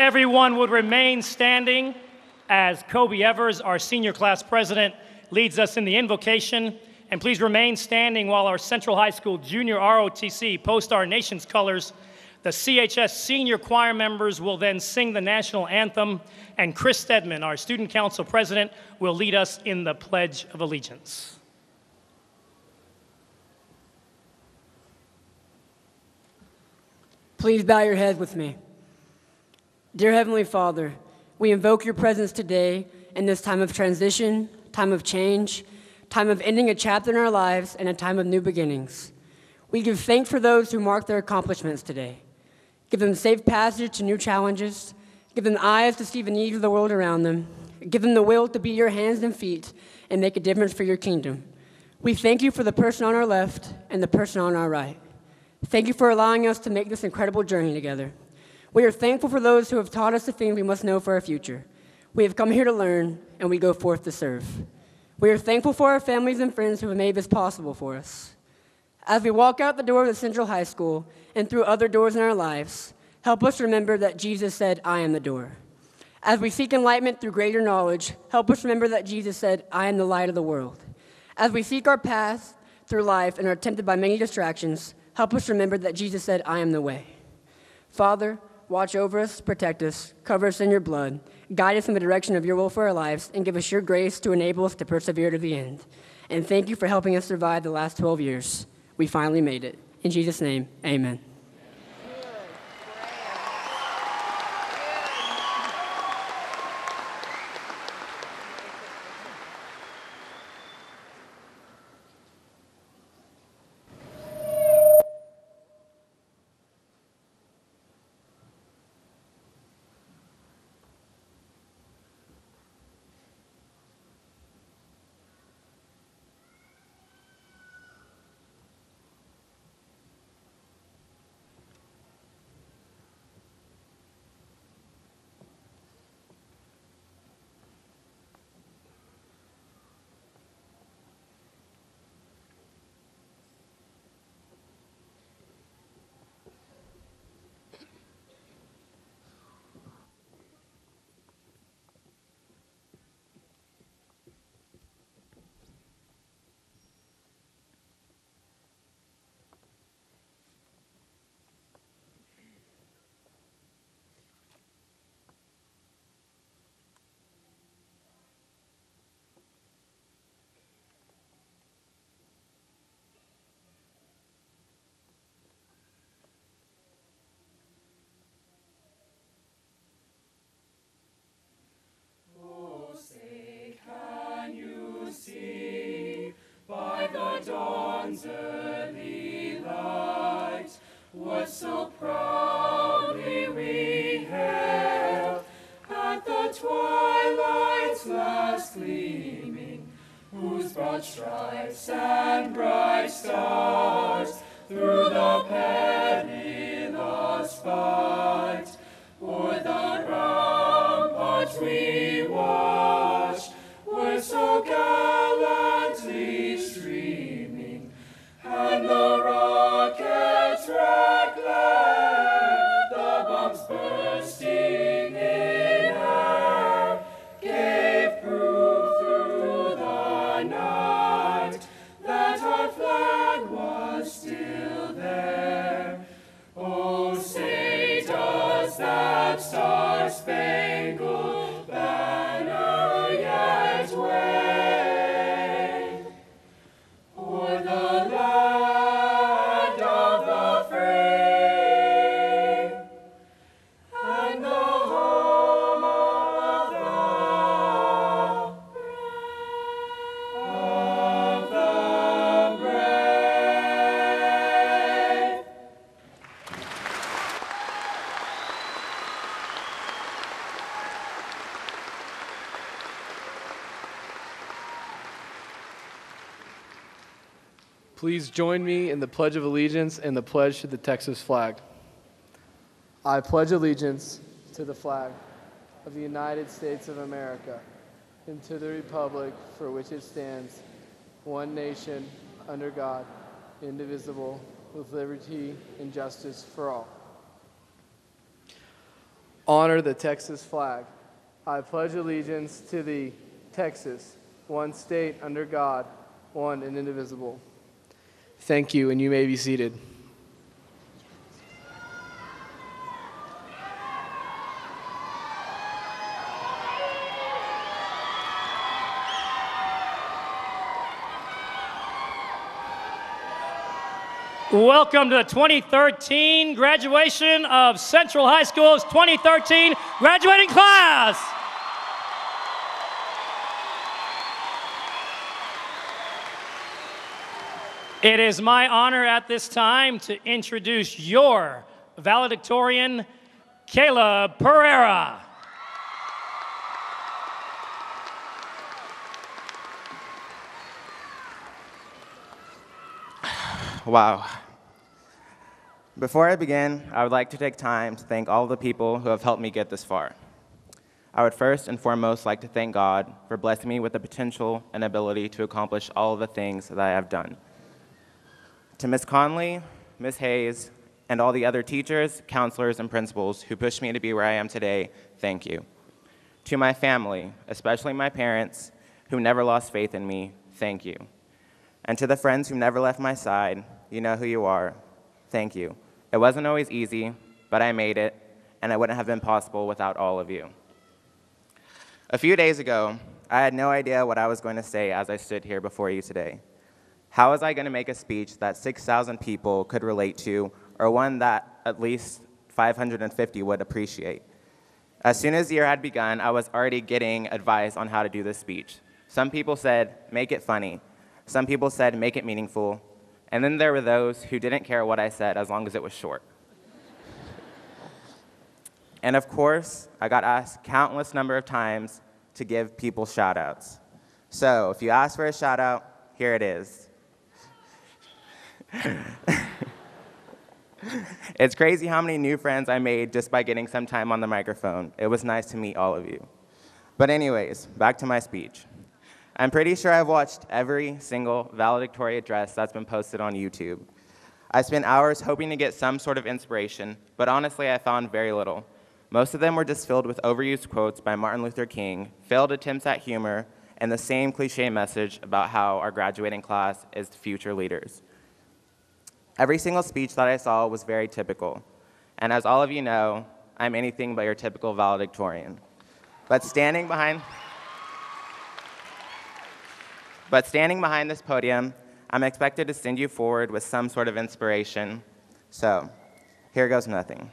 Everyone would remain standing as Kobe Evers, our senior class president, leads us in the invocation. And please remain standing while our Central High School junior ROTC post our nation's colors. The CHS senior choir members will then sing the national anthem, and Chris Stedman, our student council president, will lead us in the Pledge of Allegiance. Please bow your heads with me. Dear Heavenly Father, we invoke your presence today in this time of transition, time of change, time of ending a chapter in our lives, and a time of new beginnings. We give thanks for those who mark their accomplishments today. Give them safe passage to new challenges. Give them eyes to see the needs of the world around them. Give them the will to be your hands and feet and make a difference for your kingdom. We thank you for the person on our left and the person on our right. Thank you for allowing us to make this incredible journey together. We are thankful for those who have taught us the things we must know for our future. We have come here to learn, and we go forth to serve. We are thankful for our families and friends who have made this possible for us. As we walk out the door of the Central High School and through other doors in our lives, help us remember that Jesus said, I am the door. As we seek enlightenment through greater knowledge, help us remember that Jesus said, I am the light of the world. As we seek our path through life and are tempted by many distractions, help us remember that Jesus said, I am the way. Father, watch over us, protect us, cover us in your blood, guide us in the direction of your will for our lives, and give us your grace to enable us to persevere to the end. And thank you for helping us survive the last 12 years. We finally made it. In Jesus' name, amen. Please join me in the Pledge of Allegiance and the pledge to the Texas flag. I pledge allegiance to the flag of the United States of America and to the republic for which it stands, one nation, under God, indivisible, with liberty and justice for all. honor the Texas flag. I pledge allegiance to the Texas, one state under God, one and indivisible. Thank you, and you may be seated. Welcome to the 2013 graduation of Central High School's 2013 graduating class. It is my honor at this time to introduce your valedictorian, Caleb Pereira. Wow. Before I begin, I would like to take time to thank all the people who have helped me get this far. I would first and foremost like to thank God for blessing me with the potential and ability to accomplish all the things that I have done. To Ms. Conley, Ms. Hayes, and all the other teachers, counselors, and principals who pushed me to be where I am today, thank you. To my family, especially my parents, who never lost faith in me, thank you. And to the friends who never left my side, you know who you are. Thank you. It wasn't always easy, but I made it, and it wouldn't have been possible without all of you. A few days ago, I had no idea what I was going to say as I stood here before you today. How was I going to make a speech that 6,000 people could relate to, or one that at least 550 would appreciate? As soon as the year had begun, I was already getting advice on how to do this speech. Some people said, make it funny. Some people said, make it meaningful. And then there were those who didn't care what I said as long as it was short. and of course, I got asked countless number of times to give people shout outs. So if you ask for a shout out, here it is. it's crazy how many new friends I made just by getting some time on the microphone. It was nice to meet all of you. But, anyways, back to my speech. I'm pretty sure I've watched every single valedictory address that's been posted on YouTube. I spent hours hoping to get some sort of inspiration, but honestly, I found very little. Most of them were just filled with overused quotes by Martin Luther King, failed attempts at humor, and the same cliche message about how our graduating class is future leaders. Every single speech that I saw was very typical. And as all of you know, I'm anything but your typical valedictorian. But standing behind, but standing behind this podium, I'm expected to send you forward with some sort of inspiration. So, here goes nothing.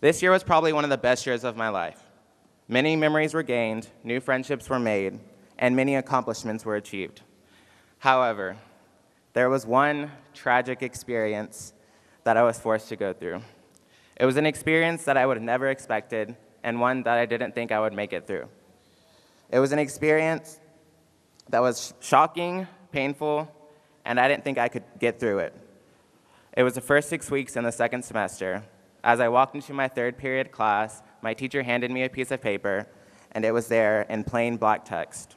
This year was probably one of the best years of my life. Many memories were gained, new friendships were made, and many accomplishments were achieved. However, there was one tragic experience that I was forced to go through. It was an experience that I would have never expected and one that I didn't think I would make it through. It was an experience that was shocking, painful, and I didn't think I could get through it. It was the first six weeks in the second semester. As I walked into my third period class, my teacher handed me a piece of paper, and it was there in plain black text.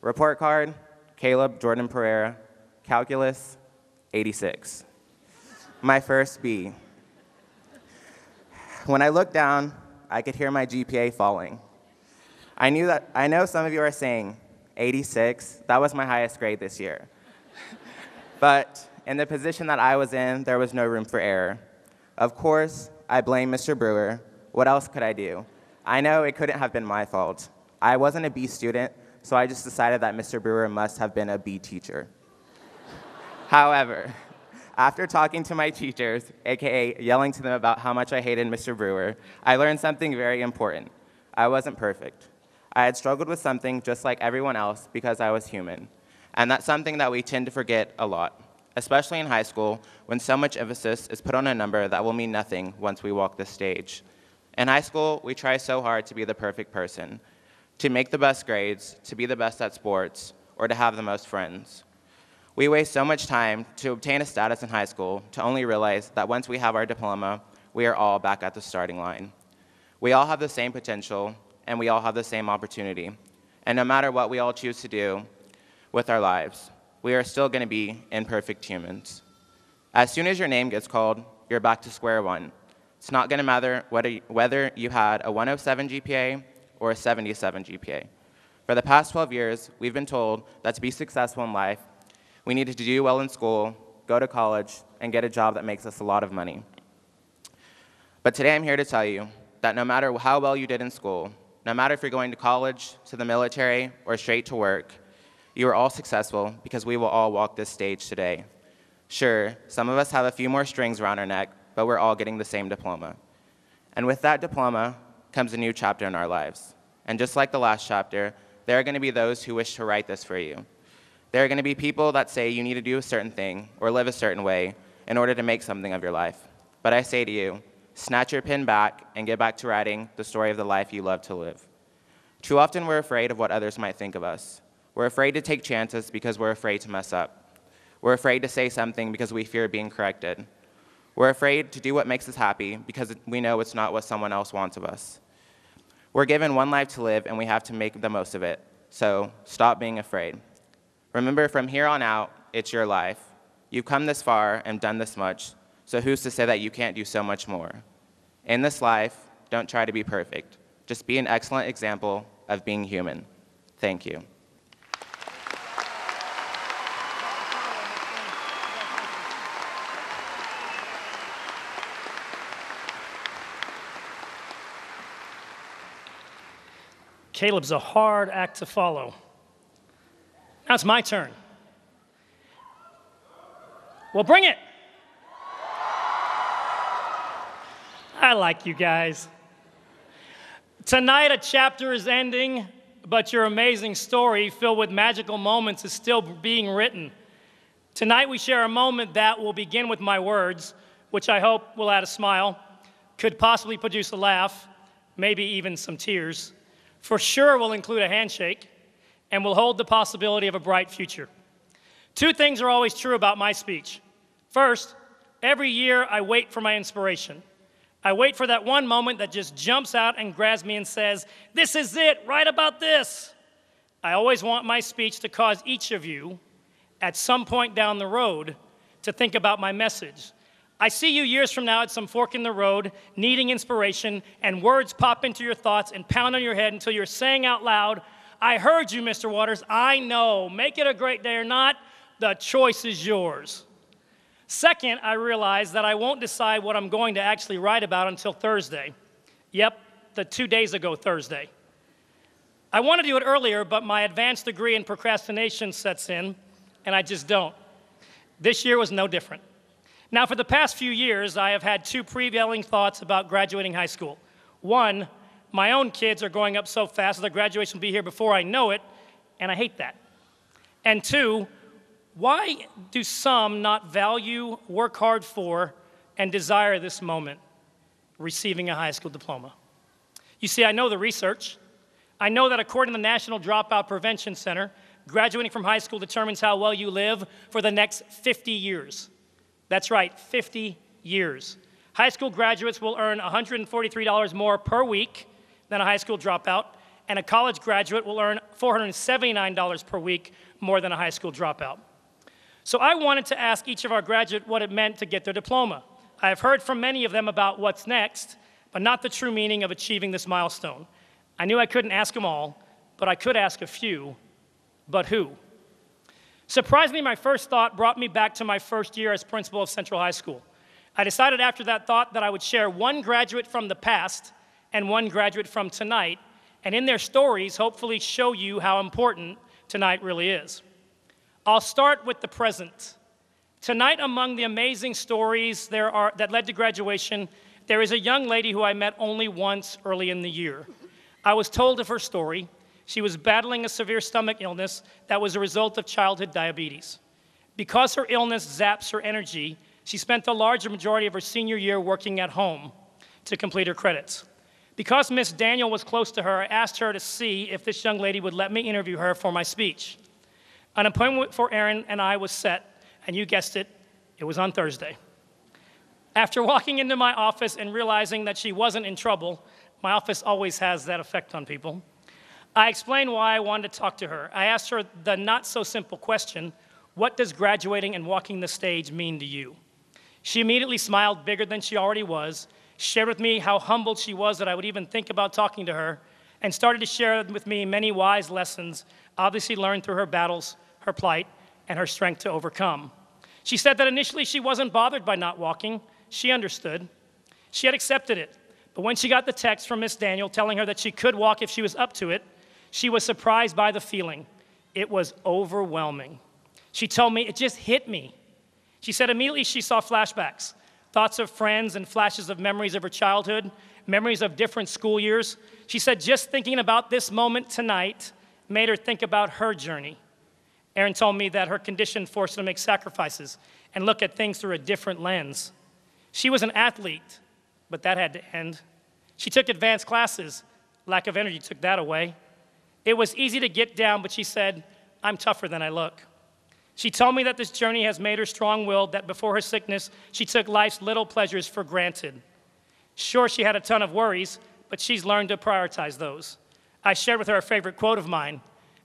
Report card, Caleb Jordan Pereira, calculus, 86. My first B. When I looked down, I could hear my GPA falling. I knew that I know some of you are saying, 86, that was my highest grade this year. but in the position that I was in, there was no room for error. Of course, I blame Mr. Brewer. What else could I do? I know it couldn't have been my fault. I wasn't a B student, so I just decided that Mr. Brewer must have been a B teacher. However, after talking to my teachers, aka yelling to them about how much I hated Mr. Brewer, I learned something very important. I wasn't perfect. I had struggled with something just like everyone else because I was human. And that's something that we tend to forget a lot, especially in high school when so much emphasis is put on a number that will mean nothing once we walk the stage. In high school, we try so hard to be the perfect person, to make the best grades, to be the best at sports, or to have the most friends. We waste so much time to obtain a status in high school to only realize that once we have our diploma, we are all back at the starting line. We all have the same potential, and we all have the same opportunity. And no matter what we all choose to do with our lives, we are still going to be imperfect humans. As soon as your name gets called, you're back to square one. It's not going to matter whether, you had a 107 GPA or a 77 GPA. For the past 12 years, we've been told that to be successful in life, we needed to do well in school, go to college, and get a job that makes us a lot of money. But today I'm here to tell you that no matter how well you did in school, no matter if you're going to college, to the military, or straight to work, you are all successful because we will all walk this stage today. Sure, some of us have a few more strings around our neck, but we're all getting the same diploma. And with that diploma comes a new chapter in our lives. And just like the last chapter, there are going to be those who wish to write this for you. There are going to be people that say you need to do a certain thing or live a certain way in order to make something of your life. But I say to you, snatch your pen back and get back to writing the story of the life you love to live. Too often we're afraid of what others might think of us. We're afraid to take chances because we're afraid to mess up. We're afraid to say something because we fear being corrected. We're afraid to do what makes us happy because we know it's not what someone else wants of us. We're given one life to live and we have to make the most of it. So stop being afraid. Remember, from here on out, it's your life. You've come this far and done this much, so who's to say that you can't do so much more? In this life, don't try to be perfect. Just be an excellent example of being human. Thank you. Caleb's a hard act to follow. Now it's my turn. Well, bring it. I like you guys. Tonight, a chapter is ending, but your amazing story, filled with magical moments, is still being written. Tonight, we share a moment that will begin with my words, which I hope will add a smile, could possibly produce a laugh, maybe even some tears. For sure, will include a handshake and will hold the possibility of a bright future. Two things are always true about my speech. First, every year I wait for my inspiration. I wait for that one moment that just jumps out and grabs me and says, This is it, write about this. I always want my speech to cause each of you, at some point down the road, to think about my message. I see you years from now at some fork in the road, needing inspiration, and words pop into your thoughts and pound on your head until you're saying out loud, I heard you, Mr. Waters. I know. Make it a great day or not, the choice is yours. Second, I realize that I won't decide what I'm going to actually write about until Thursday. Yep, the two days ago Thursday. I want to do it earlier, but my advanced degree in procrastination sets in, and I just don't. This year was no different. Now, for the past few years, I have had two prevailing thoughts about graduating high school. One, my own kids are growing up so fast that their graduation will be here before I know it, and I hate that. And two, why do some not value, work hard for, and desire this moment, receiving a high school diploma? You see, I know the research. I know that according to the National Dropout Prevention Center, graduating from high school determines how well you live for the next 50 years. That's right, 50 years. High school graduates will earn $143 more per week than a high school dropout, and a college graduate will earn $479 per week more than a high school dropout. So I wanted to ask each of our graduates what it meant to get their diploma. I have heard from many of them about what's next, but not the true meaning of achieving this milestone. I knew I couldn't ask them all, but I could ask a few. But who? Surprisingly, my first thought brought me back to my first year as principal of Central High School. I decided after that thought that I would share one graduate from the past and one graduate from tonight, and in their stories, hopefully show you how important tonight really is. I'll start with the present. Tonight, among the amazing stories there are, that led to graduation, there is a young lady who I met only once early in the year. I was told of her story. She was battling a severe stomach illness that was a result of childhood diabetes. Because her illness zaps her energy, she spent the larger majority of her senior year working at home to complete her credits. Because Miss Daniel was close to her, I asked her to see if this young lady would let me interview her for my speech. An appointment for Erin and I was set, and you guessed it, it was on Thursday. After walking into my office and realizing that she wasn't in trouble, my office always has that effect on people, I explained why I wanted to talk to her. I asked her the not so simple question What does graduating and walking the stage mean to you? She immediately smiled bigger than she already was shared with me how humbled she was that I would even think about talking to her, and started to share with me many wise lessons, obviously learned through her battles, her plight, and her strength to overcome. She said that initially she wasn't bothered by not walking. She understood. She had accepted it. But when she got the text from Miss Daniel telling her that she could walk if she was up to it, she was surprised by the feeling. It was overwhelming. She told me it just hit me. She said immediately she saw flashbacks, thoughts of friends and flashes of memories of her childhood, memories of different school years. She said just thinking about this moment tonight made her think about her journey. Erin told me that her condition forced her to make sacrifices and look at things through a different lens. She was an athlete, but that had to end. She took advanced classes. Lack of energy took that away. It was easy to get down, but she said, I'm tougher than I look. She told me that this journey has made her strong willed, that before her sickness, she took life's little pleasures for granted. Sure, she had a ton of worries, but she's learned to prioritize those. I shared with her a favorite quote of mine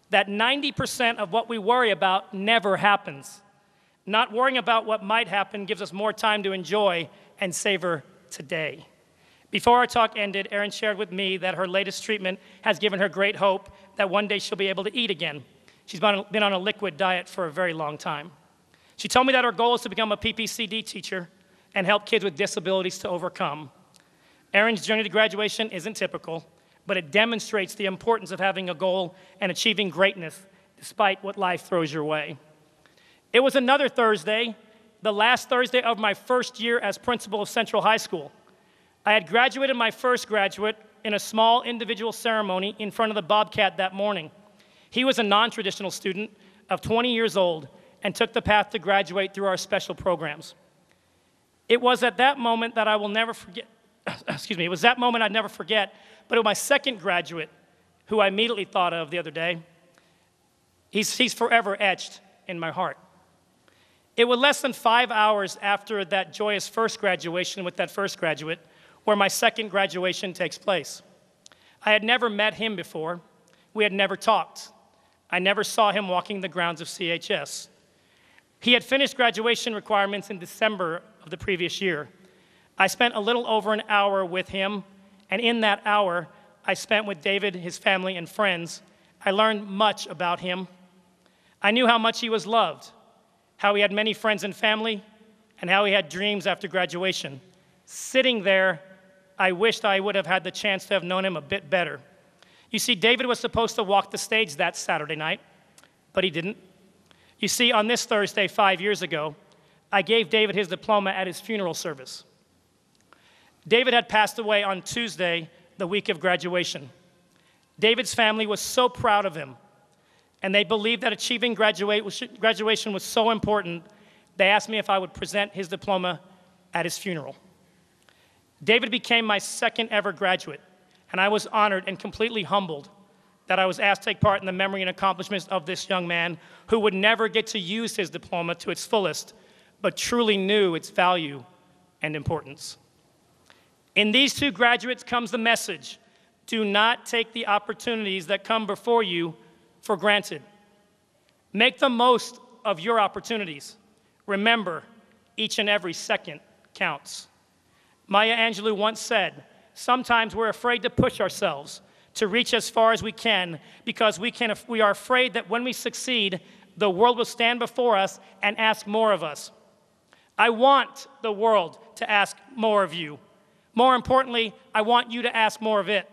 that 90% of what we worry about never happens. Not worrying about what might happen gives us more time to enjoy and savor today. Before our talk ended, Erin shared with me that her latest treatment has given her great hope that one day she'll be able to eat again. She's been on a liquid diet for a very long time. She told me that her goal is to become a PPCD teacher and help kids with disabilities to overcome. Erin's journey to graduation isn't typical, but it demonstrates the importance of having a goal and achieving greatness despite what life throws your way. It was another Thursday, the last Thursday of my first year as principal of Central High School. I had graduated my first graduate in a small individual ceremony in front of the Bobcat that morning. He was a non traditional student of 20 years old and took the path to graduate through our special programs. It was at that moment that I will never forget. Excuse me, it was that moment I'd never forget, but it was my second graduate who I immediately thought of the other day. He's, he's forever etched in my heart. It was less than five hours after that joyous first graduation with that first graduate where my second graduation takes place. I had never met him before. We had never talked. I never saw him walking the grounds of CHS. He had finished graduation requirements in December of the previous year. I spent a little over an hour with him, and in that hour, I spent with David, his family, and friends. I learned much about him. I knew how much he was loved, how he had many friends and family, and how he had dreams after graduation. Sitting there, I wished I would have had the chance to have known him a bit better. You see, David was supposed to walk the stage that Saturday night, but he didn't. You see, on this Thursday, five years ago, I gave David his diploma at his funeral service. David had passed away on Tuesday, the week of graduation. David's family was so proud of him, and they believed that achieving graduation was so important, they asked me if I would present his diploma at his funeral. David became my second ever graduate, and I was honored and completely humbled that I was asked to take part in the memory and accomplishments of this young man who would never get to use his diploma to its fullest, but truly knew its value and importance. In these two graduates comes the message do not take the opportunities that come before you for granted. Make the most of your opportunities. Remember, each and every second counts. Maya Angelou once said, Sometimes we're afraid to push ourselves to reach as far as we can because we, can, we are afraid that when we succeed, the world will stand before us and ask more of us. I want the world to ask more of you. More importantly, I want you to ask more of it.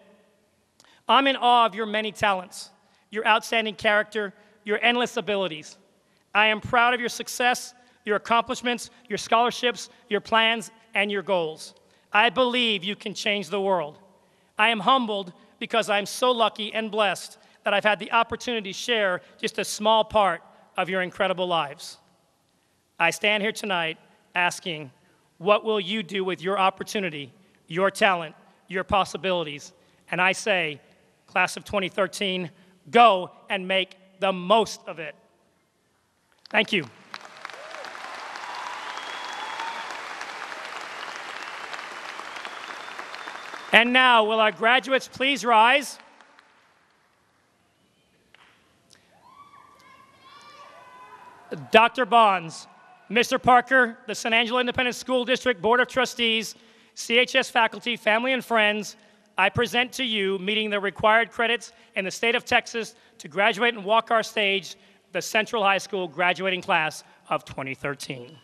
I'm in awe of your many talents, your outstanding character, your endless abilities. I am proud of your success, your accomplishments, your scholarships, your plans, and your goals. I believe you can change the world. I am humbled because I'm so lucky and blessed that I've had the opportunity to share just a small part of your incredible lives. I stand here tonight asking, what will you do with your opportunity, your talent, your possibilities? And I say, class of 2013, go and make the most of it. Thank you. And now, will our graduates please rise? Dr. Bonds, Mr. Parker, the San Angelo Independent School District Board of Trustees, CHS faculty, family, and friends, I present to you, meeting the required credits in the state of Texas to graduate and walk our stage, the Central High School graduating class of 2013.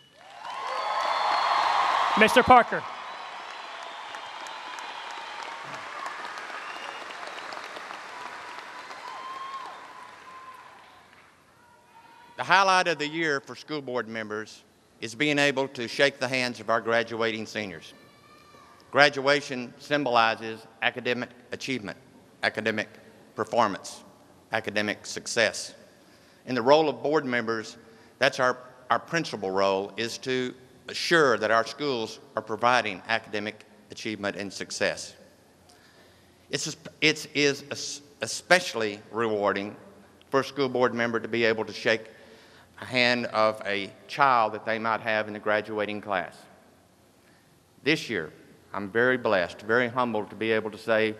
Mr. Parker. Highlight of the year for school board members is being able to shake the hands of our graduating seniors. Graduation symbolizes academic achievement, academic performance, academic success. In the role of board members, that's our, our principal role, is to assure that our schools are providing academic achievement and success. It's, it is especially rewarding for a school board member to be able to shake hand of a child that they might have in the graduating class. This year, I'm very blessed, very humbled to be able to say,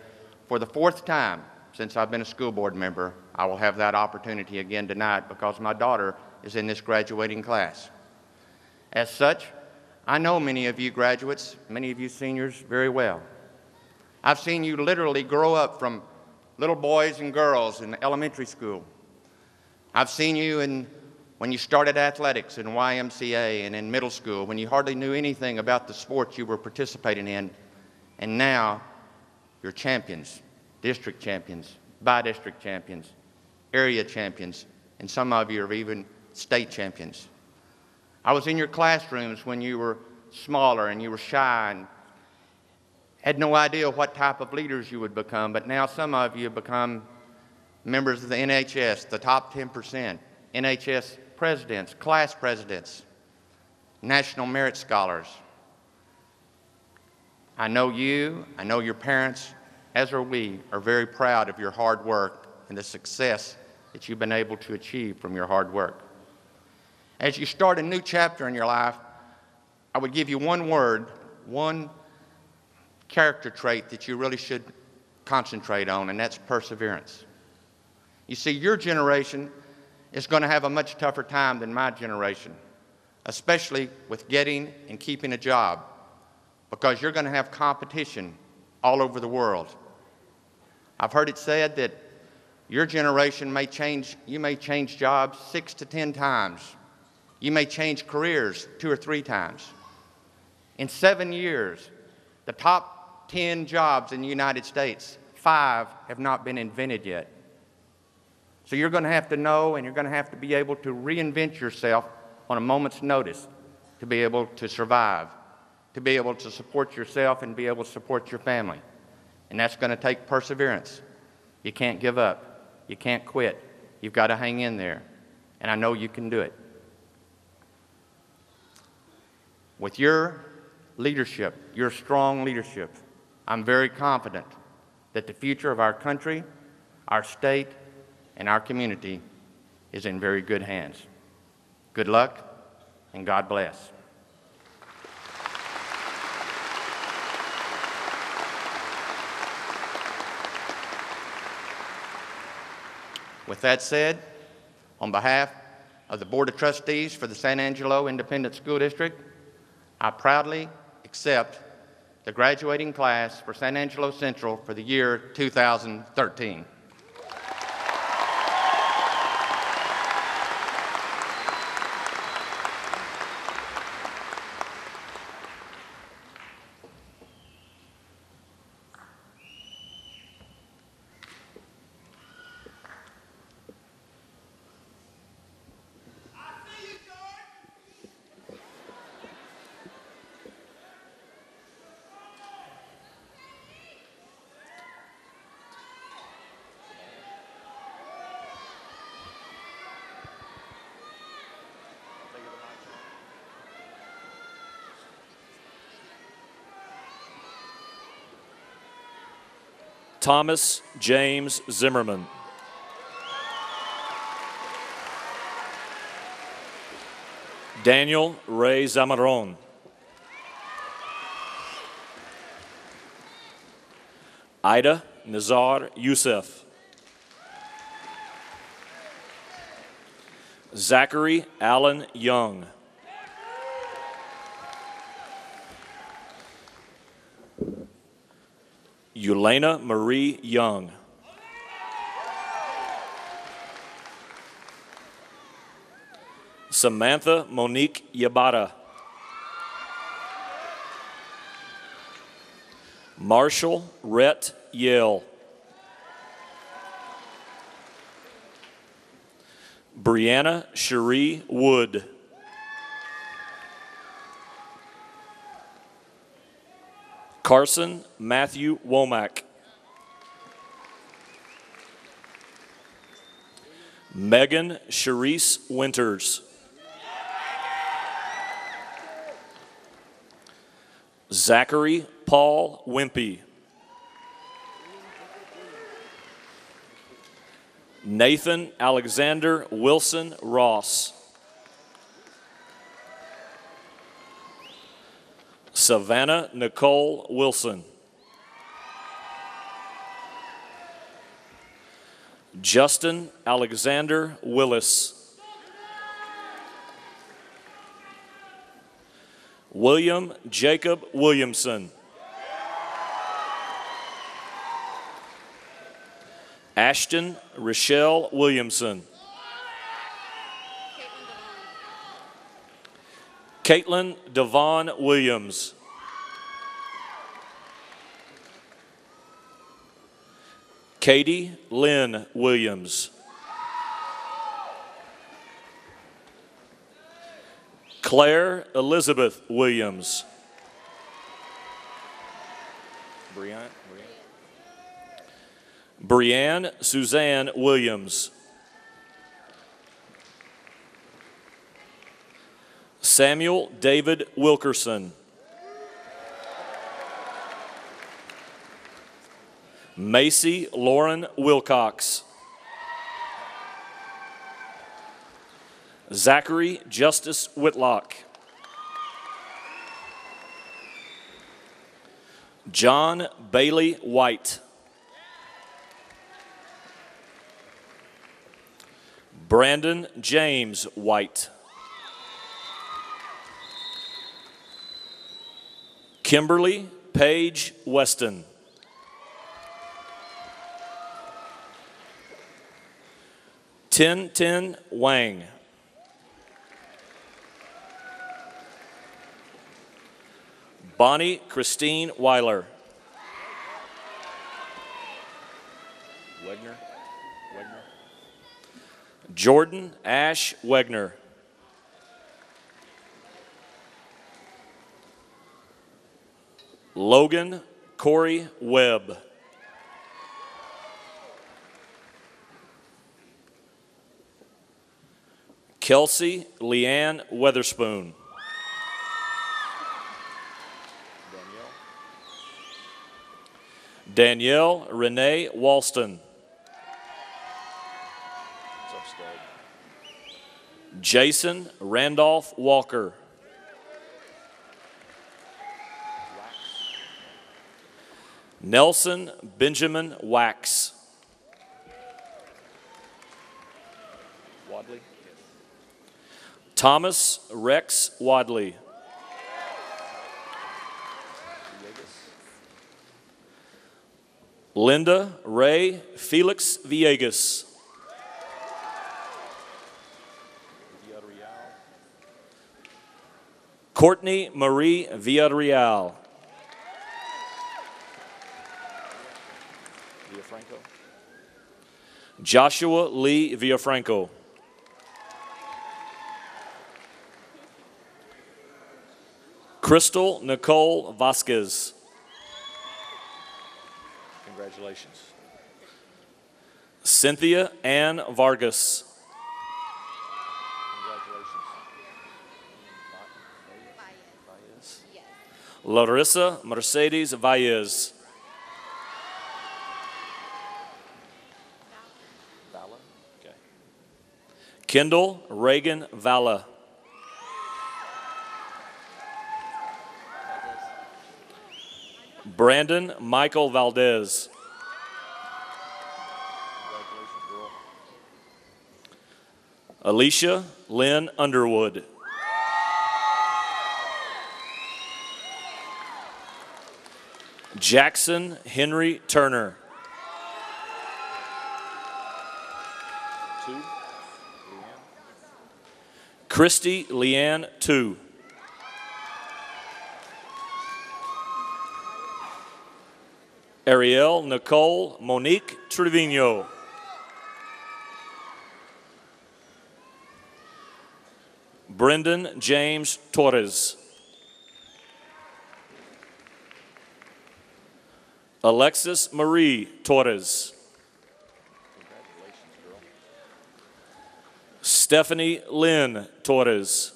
for the fourth time since I've been a school board member, I will have that opportunity again tonight because my daughter is in this graduating class. As such, I know many of you graduates, many of you seniors very well. I've seen you literally grow up from little boys and girls in elementary school. I've seen you in when you started athletics in YMCA and in middle school, when you hardly knew anything about the sports you were participating in, and now you're champions, district champions, by district champions, area champions, and some of you are even state champions. I was in your classrooms when you were smaller and you were shy and had no idea what type of leaders you would become, but now some of you have become members of the NHS, the top 10%, NHS presidents, class presidents, national merit scholars. I know you, I know your parents, as are we, are very proud of your hard work and the success that you've been able to achieve from your hard work. As you start a new chapter in your life, I would give you one word, one character trait that you really should concentrate on, and that's perseverance. You see, your generation is going to have a much tougher time than my generation, especially with getting and keeping a job, because you're going to have competition all over the world. I've heard it said that your generation may change, you may change jobs six to ten times. You may change careers two or three times. In seven years, the top 10 jobs in the United States, five have not been invented yet. So you're going to have to know and you're going to have to be able to reinvent yourself on a moment's notice to be able to survive, to be able to support yourself and be able to support your family. And that's going to take perseverance. You can't give up. You can't quit. You've got to hang in there. And I know you can do it. With your leadership, your strong leadership, I'm very confident that the future of our country, our state, and our community is in very good hands. Good luck and God bless. With that said, on behalf of the Board of Trustees for the San Angelo Independent School District, I proudly accept the graduating class for San Angelo Central for the year 2013. Thomas James Zimmerman. Daniel Ray Zamaron. Ida Nazar Youssef. Zachary Allen Young. Yelena Marie Young. Samantha Monique Yabata. Marshall Rhett Yale. Brianna Cherie Wood. Carson Matthew Womack. Megan Charisse Winters. Zachary Paul Wimpy. Nathan Alexander Wilson Ross. Savannah Nicole Wilson. Justin Alexander Willis. William Jacob Williamson. Ashton Rochelle Williamson. Caitlin Devon Williams. Katie Lynn Williams. Claire Elizabeth Williams. Brianne, Brianne. Brianne Suzanne Williams. Samuel David Wilkerson. Macy Lauren Wilcox. Zachary Justice Whitlock. John Bailey White. Brandon James White. Kimberly Paige Weston. Tin Tin Wang. Bonnie Christine Weiler. Wegner. Wegner. Jordan Ash Wegner. Logan Corey Webb. Kelsey Leanne Weatherspoon. Danielle Renee Walston. Jason Randolph Walker. Nelson Benjamin Wax. Wadley. Thomas Rex Wadley. Linda Ray Felix Villegas. Courtney Marie Villarreal. Joshua Lee Villafranco. Crystal Nicole Vasquez. Congratulations. Cynthia Ann Vargas. Congratulations. Larissa Mercedes Valles. Vala? Kendall Reagan Vala. Brandon Michael Valdez. Alicia Lynn Underwood. Jackson Henry Turner. Christy Leanne Two. Ariel Nicole Monique Trevino. Brendan James Torres. Alexis Marie Torres. Stephanie Lynn Torres.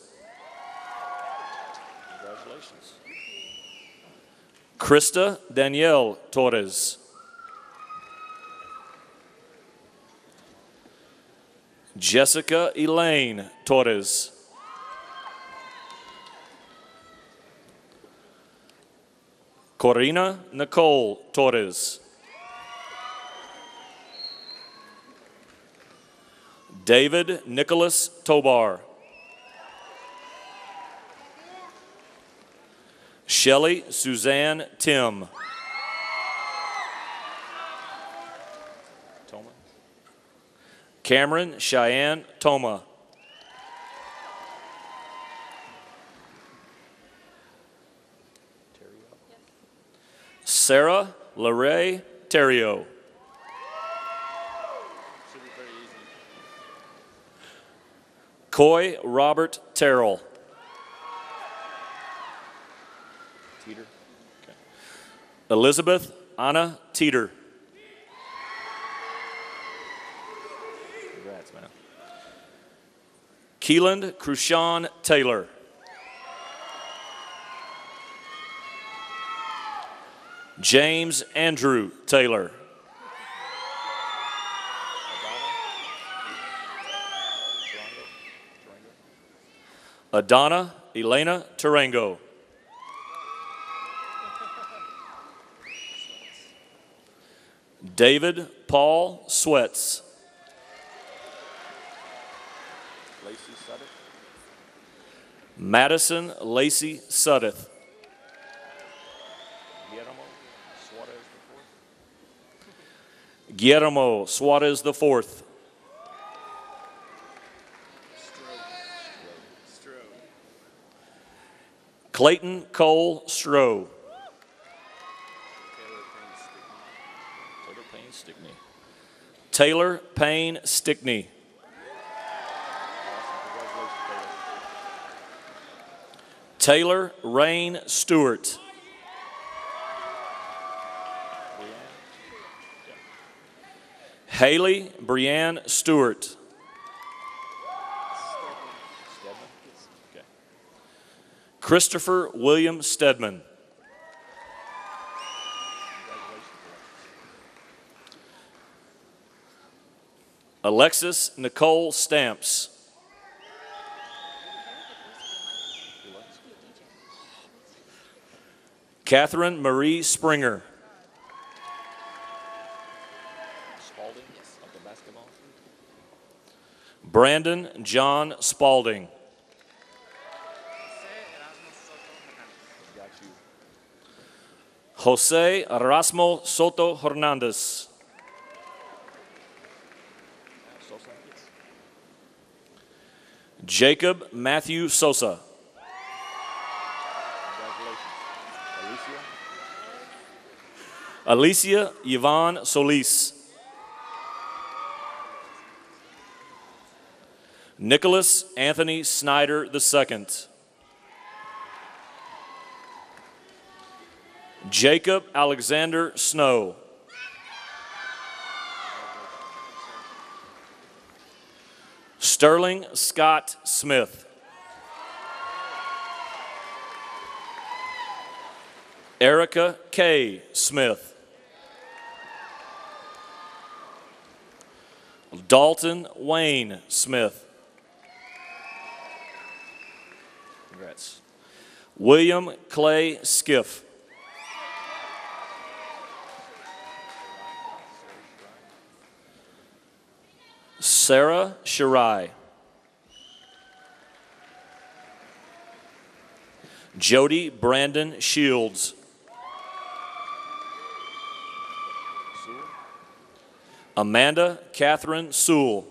Congratulations. Krista Danielle Torres. Jessica Elaine Torres. Corina Nicole Torres. David Nicholas Tobar. Shelley Suzanne Tim. Toma. Cameron Cheyenne Toma. Sarah Larae Terrio. Coy Robert Terrell. Teeter. Okay. Elizabeth Anna Teeter. Congrats, man. Keeland Crushon Taylor. James Andrew Taylor. Adana Elena Tarango. David Paul Sweats. Lacey Suddeth. Madison Lacey Suddeth. Guillermo Suarez the fourth. Clayton Cole Stroh. Taylor Payne Stickney. Taylor Payne Stickney. Taylor Rain Stewart. Haley Brianne Stewart. Christopher William Stedman. Alexis Nicole Stamps. Catherine Marie Springer. Brandon John Spalding. Jose Erasmo Soto Hernandez. Jacob Matthew Sosa. Alicia Yvonne Solis. Nicholas Anthony Snyder II. Jacob Alexander Snow. Sterling Scott Smith. Erica K. Smith. Dalton Wayne Smith. Congrats. William Clay Skiff. Sarah Shirai. Jody Brandon Shields. Amanda Catherine Sewell.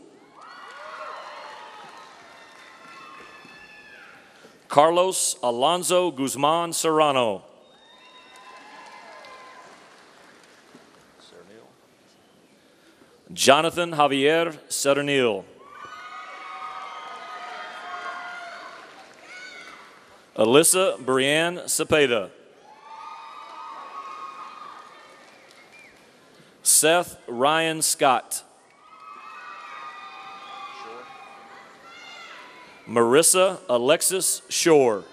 Carlos Alonso Guzman Serrano. Jonathan Javier Cernil. Alyssa Brienne Cepeda. Seth Ryan Scott. Marissa Alexis Shore.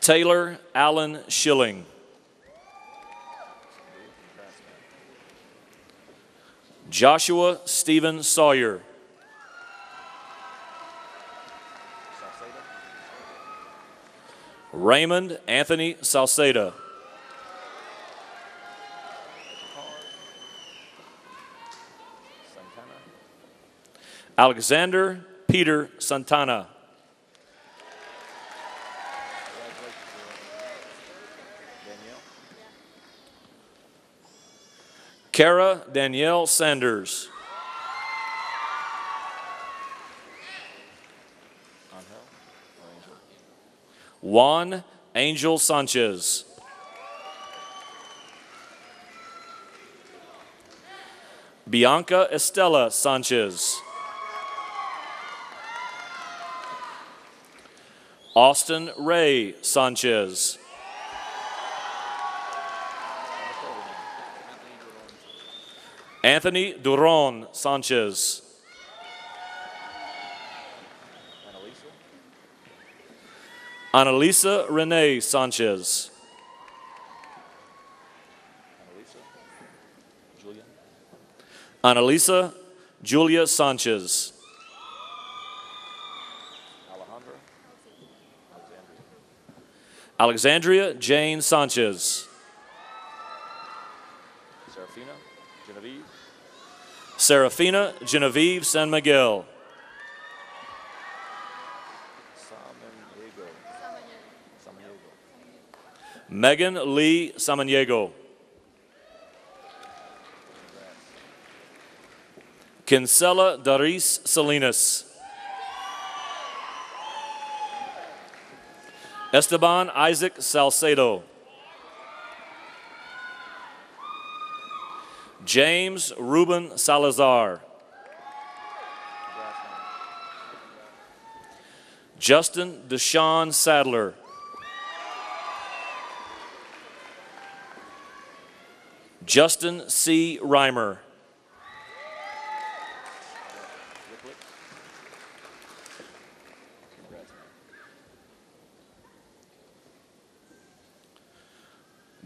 Taylor Allen Schilling. Joshua Stephen Sawyer. Raymond Anthony Sauceda. Alexander Peter Santana. Kara Danielle Sanders. Juan Angel Sanchez. Bianca Estela Sanchez. Austin Ray Sanchez. Anthony Duron Sanchez. Annalisa Renee Sanchez. Annalisa Julia Sanchez. Alexandria Jane Sanchez. Serafina Genevieve. Serafina Genevieve San Miguel. Megan Lee Samaniego. Kinsella Daris Salinas. Esteban Isaac Salcedo. James Ruben Salazar. Justin Deshawn Sadler. Justin C. Reimer.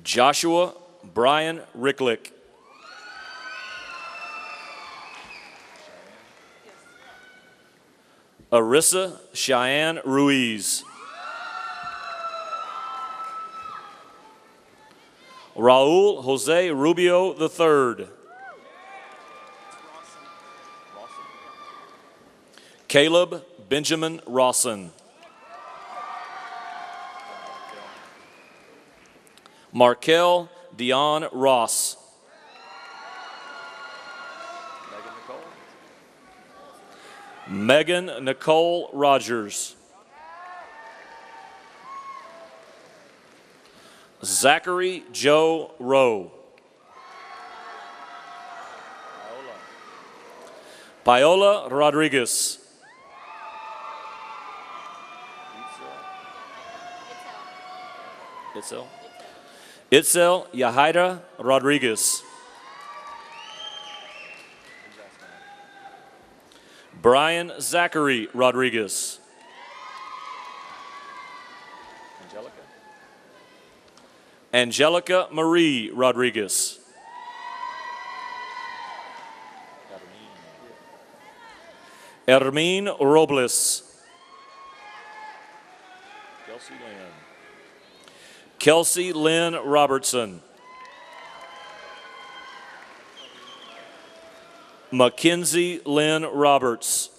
Joshua Brian Ricklick. Arissa Cheyenne Ruiz. Raul Jose Rubio III. Caleb Benjamin Rawson. Markel Dion Ross. Megan Nicole Rogers. Zachary Joe Rowe. Paola Rodriguez. Itzel. Itzel Yahaira Rodriguez. Brian Zachary Rodriguez. Angelica. Angelica Marie Rodriguez. Hermine Robles. Kelsey Lynn. Kelsey Lynn Robertson. Mackenzie Lynn Roberts.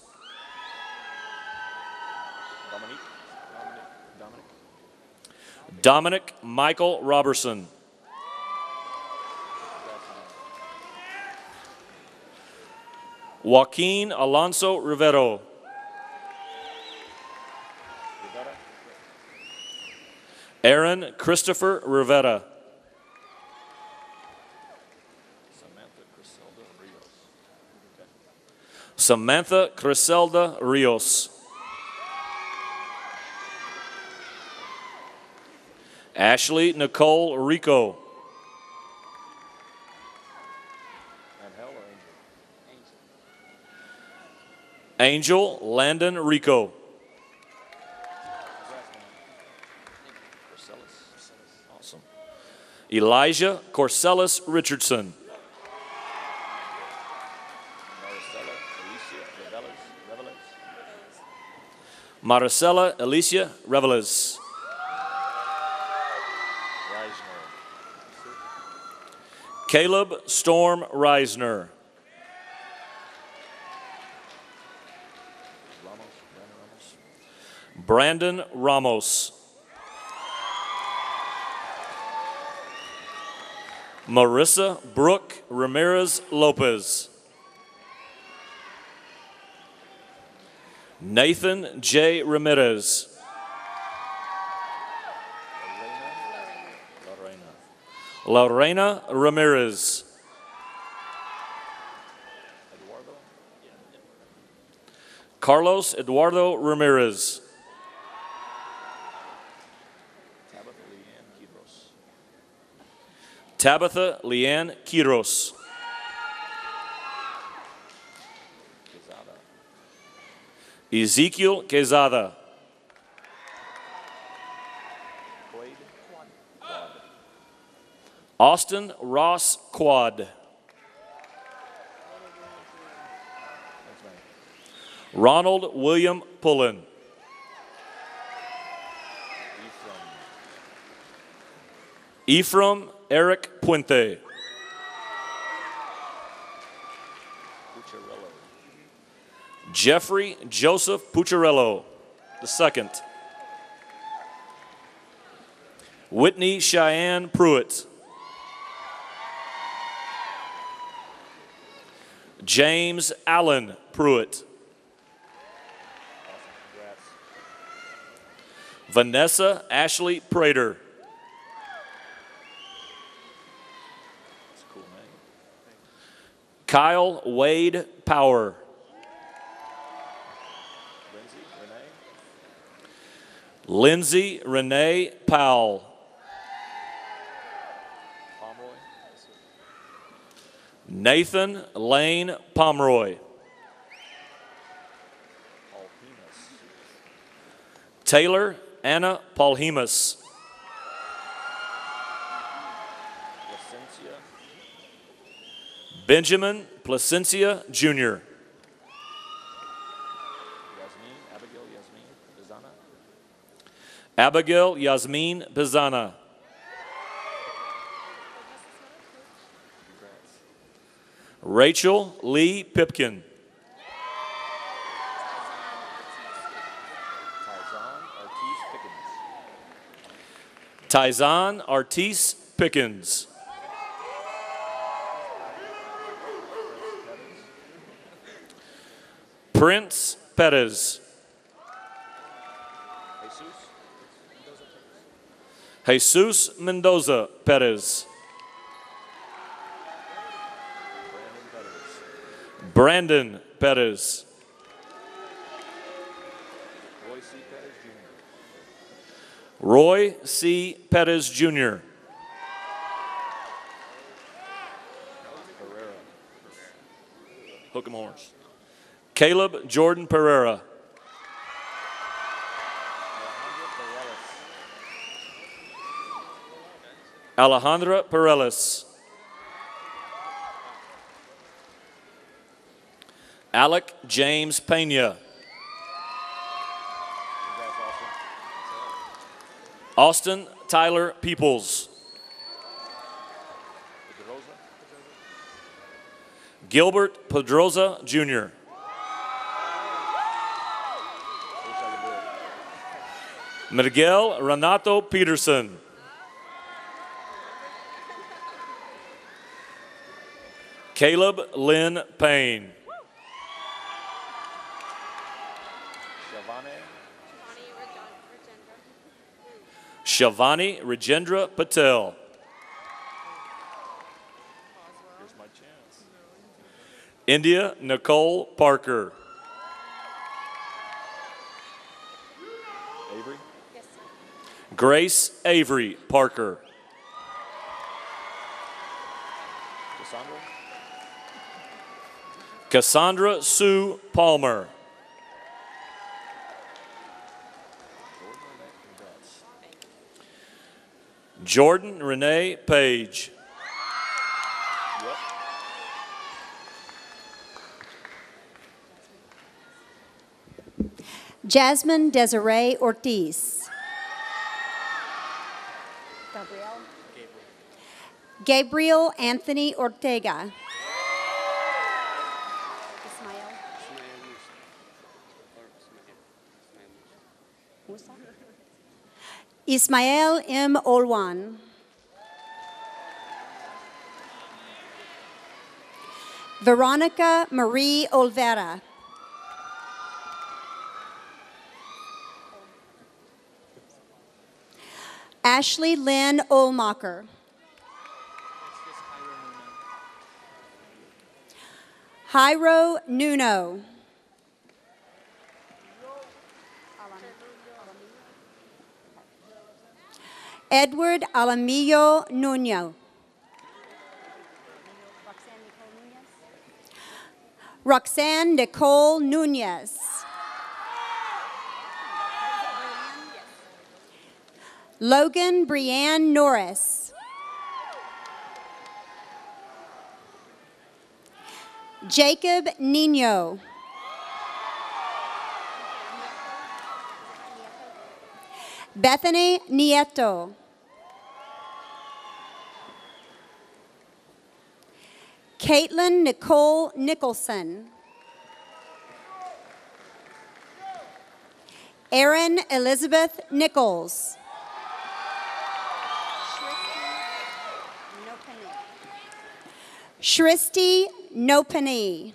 Dominic Michael Robertson. Joaquin Alonso Rivero. Aaron Christopher Rivera. Samantha Criselda Rios. Ashley Nicole Rico. Angel Landon Rico. Awesome. Elijah Corsellis Richardson. Maricela Alicia Reveles. Caleb Storm Reisner. Brandon Ramos. Marissa Brooke Ramirez Lopez. Nathan J. Ramirez. Lorena Ramirez. Carlos Eduardo Ramirez. Tabitha Leanne Quiros. Ezekiel Quezada. Austin Ross Quad. Ronald William Pullen. Ephraim Eric Puente. Jeffrey Joseph Pucciarello, the second. Whitney Cheyenne Pruitt. James Allen Pruitt. Vanessa Ashley Prater. Kyle Wade Power. Lindsay Renee Powell. Nathan Lane Pomeroy. Taylor Anna Polhemus. Benjamin Placencia Jr. Abigail Yasmin Pizana. Rachel Lee Pipkin. Tyzon Artis Pickens. Prince Perez. Jesus Mendoza Perez. Brandon Perez. Roy C. Perez Jr. Hook 'em horns. Caleb Jordan Pereira. Alejandra Pereles. Alec James Pena. Austin Tyler Peoples. Gilbert Pedroza Jr. Miguel Renato Peterson. Caleb Lynn Payne. Shavani Rajendra Patel. Here's my chance. India Nicole Parker. Avery? Grace Avery Parker. Cassandra? Cassandra Sue Palmer. Jordan Renee Page. Jasmine Desiree Ortiz. Gabriel. Gabriel Anthony Ortega. Ismael M. Olwan. Veronica Marie Olvera. Ashley Lynn Olmacher. Jairo Nuno. Edward Alamillo Nuno. Roxanne Nicole Nunez. Logan Brianne Norris. Jacob Nino. Bethany Nieto. Caitlin Nicole Nicholson. Erin Elizabeth Nichols. Shristi Nopani.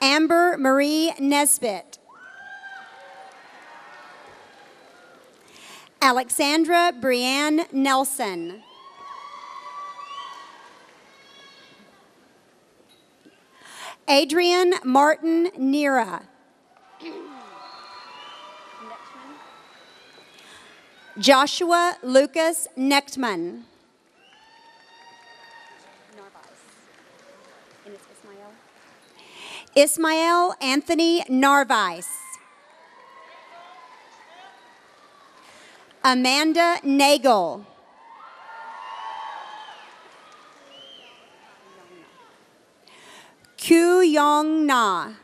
Amber Marie Nesbitt. Alexandra Brianne Nelson. Adrian Martin Nira. Joshua Lucas Nechtman. Ismael Anthony Narvise. Amanda Nagel. Ku Yong Na.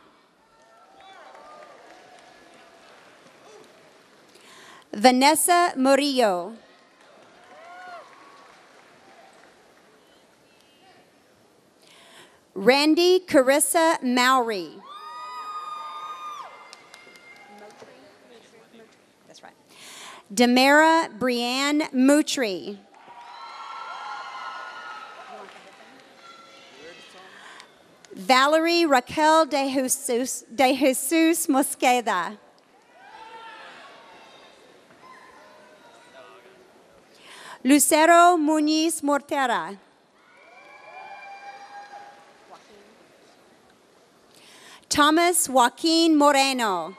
Vanessa Murillo. Randy Carissa Mowry. Demara Brianne Mutri. Valerie Raquel de Jesus, de Jesus Mosqueda. Lucero Muniz Mortera. Thomas Joaquin Moreno.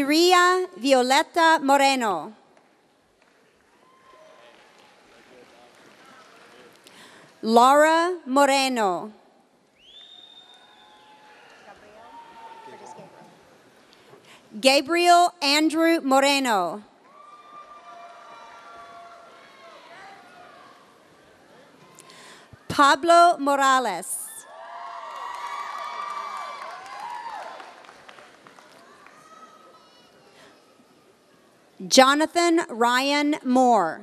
Siria Violeta Moreno. Laura Moreno. Gabriel Andrew Moreno. Pablo Morales. Jonathan Ryan Moore.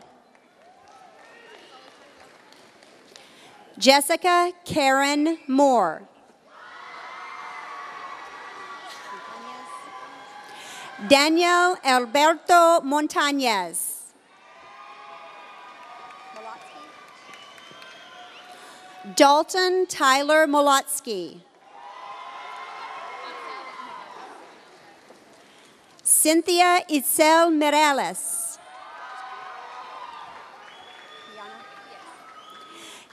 Jessica Karen Moore. Daniel Alberto Montañez. Dalton Tyler Molotsky. Cynthia Itzel Mireles.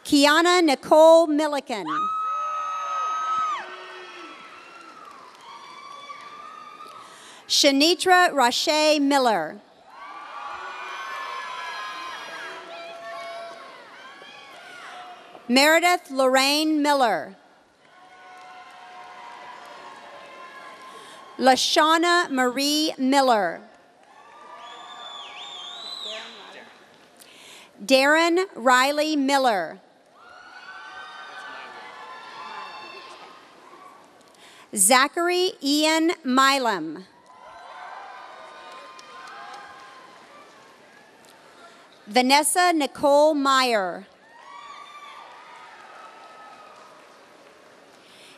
Kiana Nicole Milliken. Shanitra Rache Miller. Meredith Lorraine Miller. Lashana Marie Miller. Darren Riley Miller. Zachary Ian Milam. Vanessa Nicole Meyer.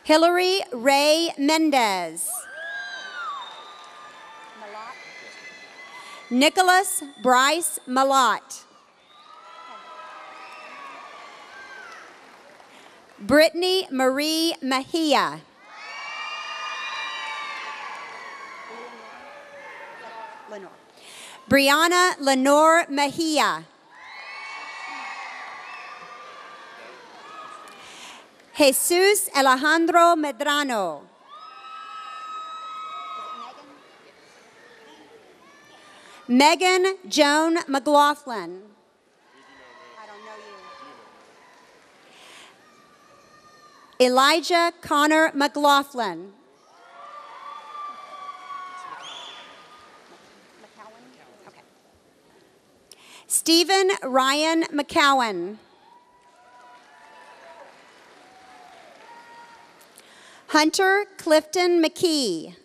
Hillary Ray Mendez. Nicholas Bryce Malott. Brittany Marie Mejia. Lenore. Brianna Lenore Mejia. Jesus Alejandro Medrano. Megan Joan McLaughlin. I don't know you. Elijah Connor McLaughlin. Stephen Ryan McCowan. Hunter Clifton McKee.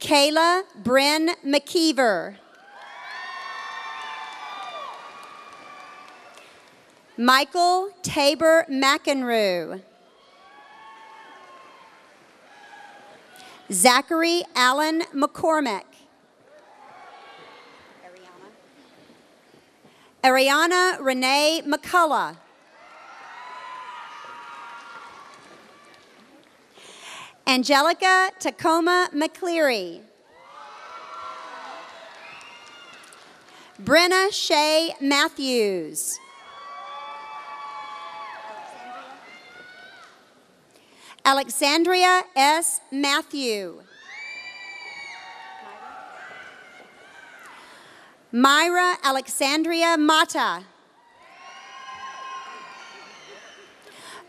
Kayla Bryn McKeever. Michael Tabor McEnroe. Zachary Allen McCormick. Ariana Renee McCullough. Angelica Tacoma McCleary. Brenna Shea Matthews. Alexandria S. Matthew. Myra Alexandria Mata.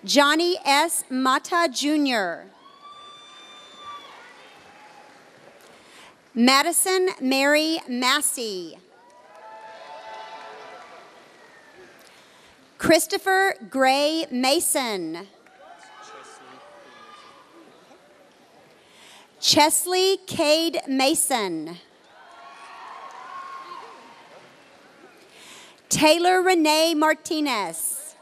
Johnny S. Mata Jr. Madison Mary Massey. Christopher Gray Mason. Chesley Cade Mason. Taylor Renee Martinez.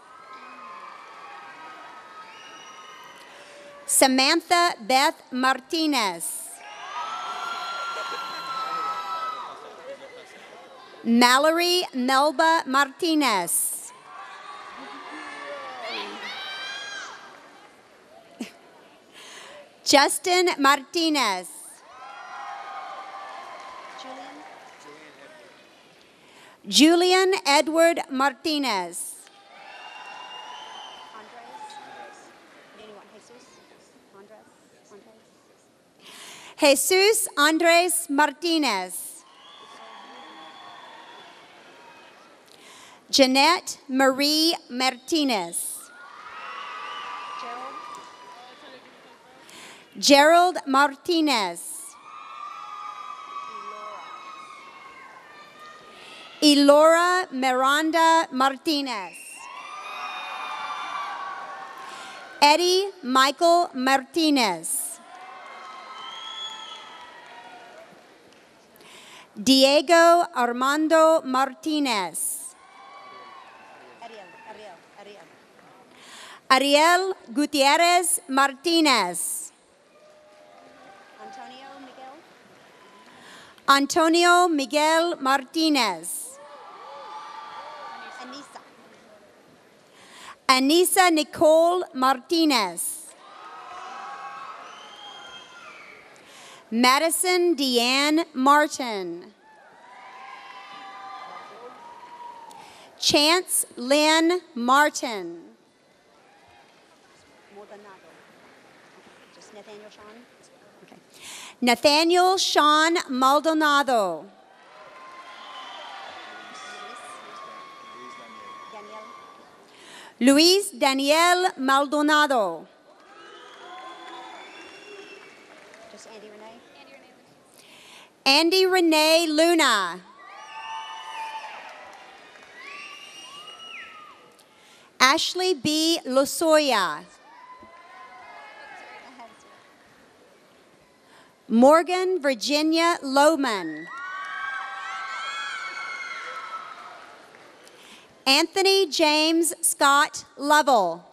Samantha Beth Martinez. Mallory Melba Martinez. Justin Martinez. Julian Edward Martinez. Jesus Andres Martinez. Jeanette Marie Martinez. Gerald Martinez. Elora Miranda Martinez. Eddie Michael Martinez. Diego Armando Martinez. Ariel Gutierrez Martinez. Antonio Miguel. Antonio Miguel Martinez. Anissa. Anissa Nicole Martinez. Madison Deanne Martin. Chance Lynn Martin. Just Nathaniel Sean? Okay. Nathaniel Sean Maldonado. Luis Daniel Maldonado. Just Andy Renee? Andy Renee Luna. Ashley B. Losoya. Morgan Virginia Lohman. Anthony James Scott Lovell.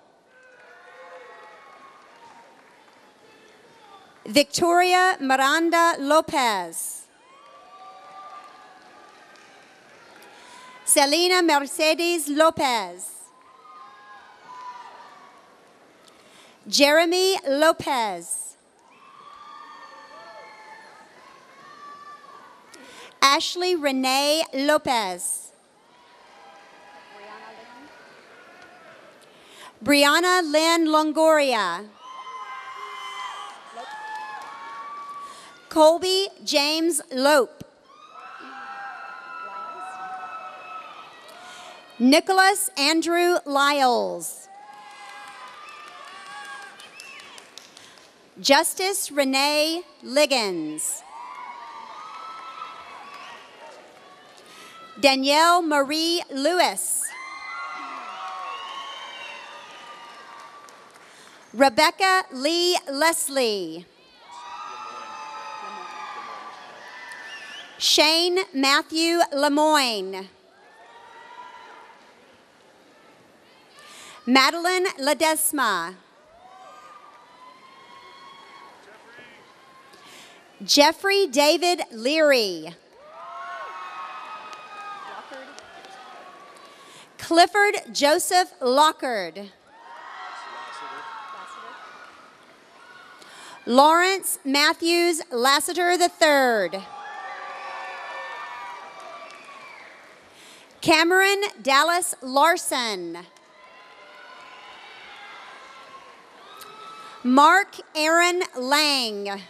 Victoria Miranda Lopez. Selena Mercedes Lopez. Jeremy Lopez. Ashley Renee Lopez. Brianna Lynn Longoria. Colby James Lope. Nicholas Andrew Lyles. Justice Renee Liggins. Danielle Marie Lewis. Rebecca Lee Leslie. Shane Matthew Lemoyne. Madeline Ledesma. Jeffrey David Leary. Clifford Joseph Lockard. Lawrence Matthews Lassiter III. Cameron Dallas Larson. Mark Aaron Lang.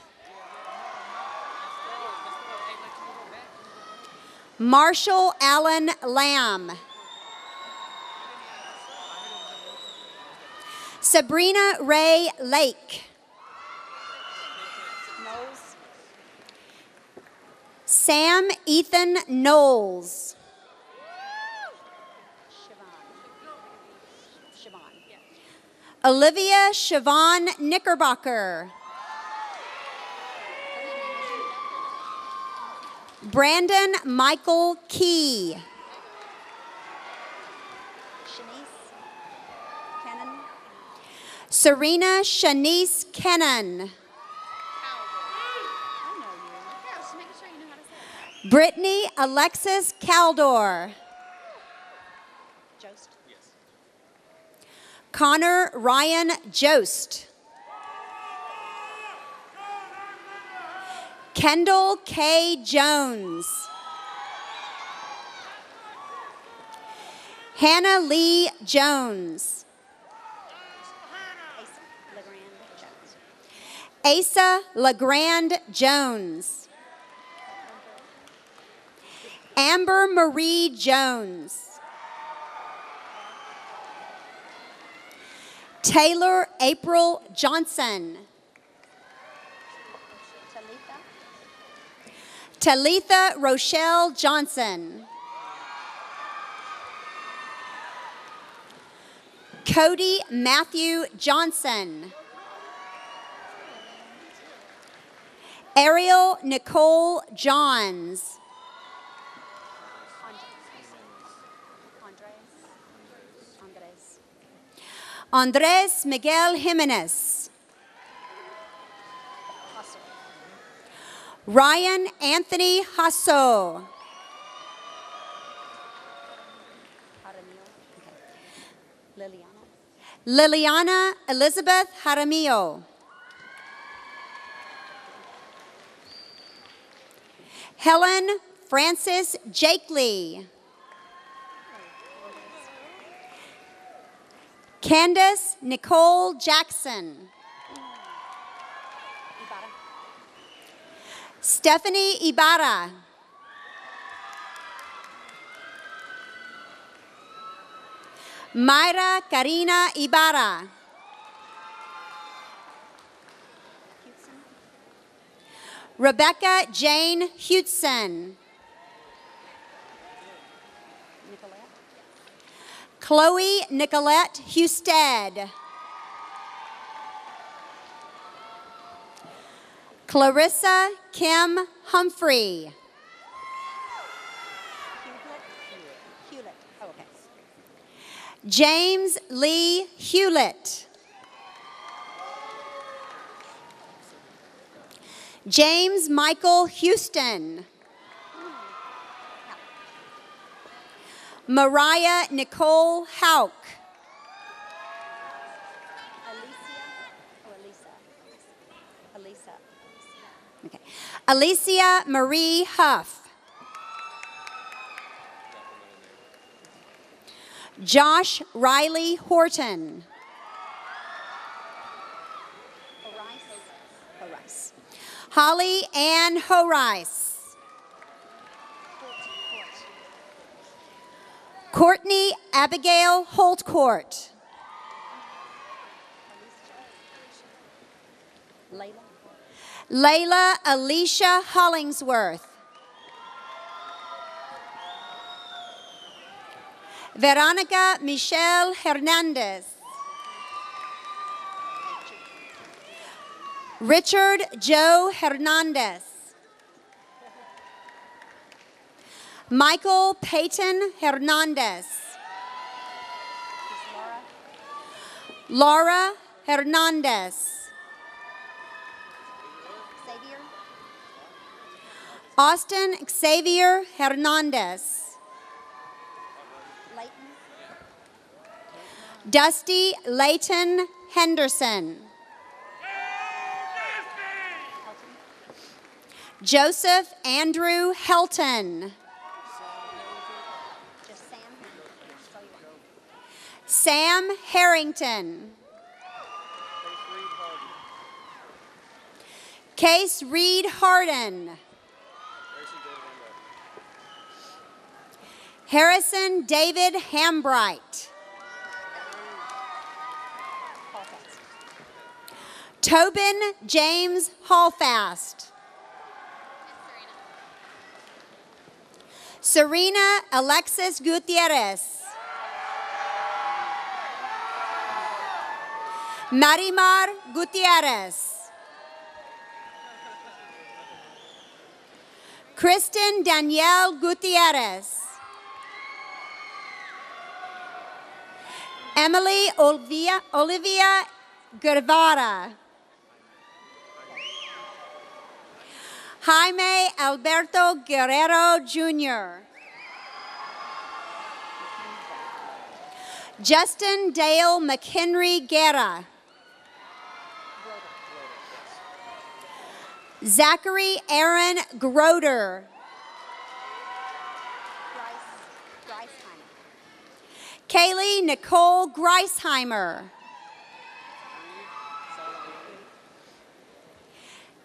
Marshall Allen Lamb. Sabrina Ray Lake. Sam Ethan Knowles. Olivia Siobhan Knickerbocker. Brandon Michael Key. Serena Shanice Kennan. Brittany Alexis Caldor. Connor Ryan Jost. Kendall K. Jones. Hannah Lee Jones. Asa LeGrand Jones. Amber Marie Jones. Taylor April Johnson. Talitha Rochelle Johnson. Cody Matthew Johnson. Ariel Nicole Johns. Andres Miguel Jimenez. Ryan Anthony Hasso. Liliana Elizabeth Jaramillo. Helen Francis Jakely. Candace Nicole Jackson. Stephanie Ibarra. Myra Karina Ibarra. Rebecca Jane Hudson. Chloe Nicolette Husted. Clarissa Kim Humphrey. James Lee Hewlett. James Michael Houston. Mariah Nicole Hauk. Alicia Marie Huff. Josh Riley Horton. Holly Ann Horice. Courtney Abigail Holtcourt. Layla Layla Alicia Hollingsworth. Veronica Michelle Hernandez. Richard Joe Hernandez. Michael Peyton Hernandez. Laura Hernandez. Austin Xavier Hernandez. Dusty Layton Henderson. Joseph Andrew Helton. Sam Harrington. Case Reed Harden. Harrison David Hambright. Tobin James Hallfast. Serena Alexis Gutierrez. Marimar Gutierrez. Kristen Danielle Gutierrez. Emily Olivia, Olivia Guevara. Jaime Alberto Guerrero Jr. Justin Dale McHenry Guerra. Zachary Aaron Groder. Kaylee Nicole Greisheimer.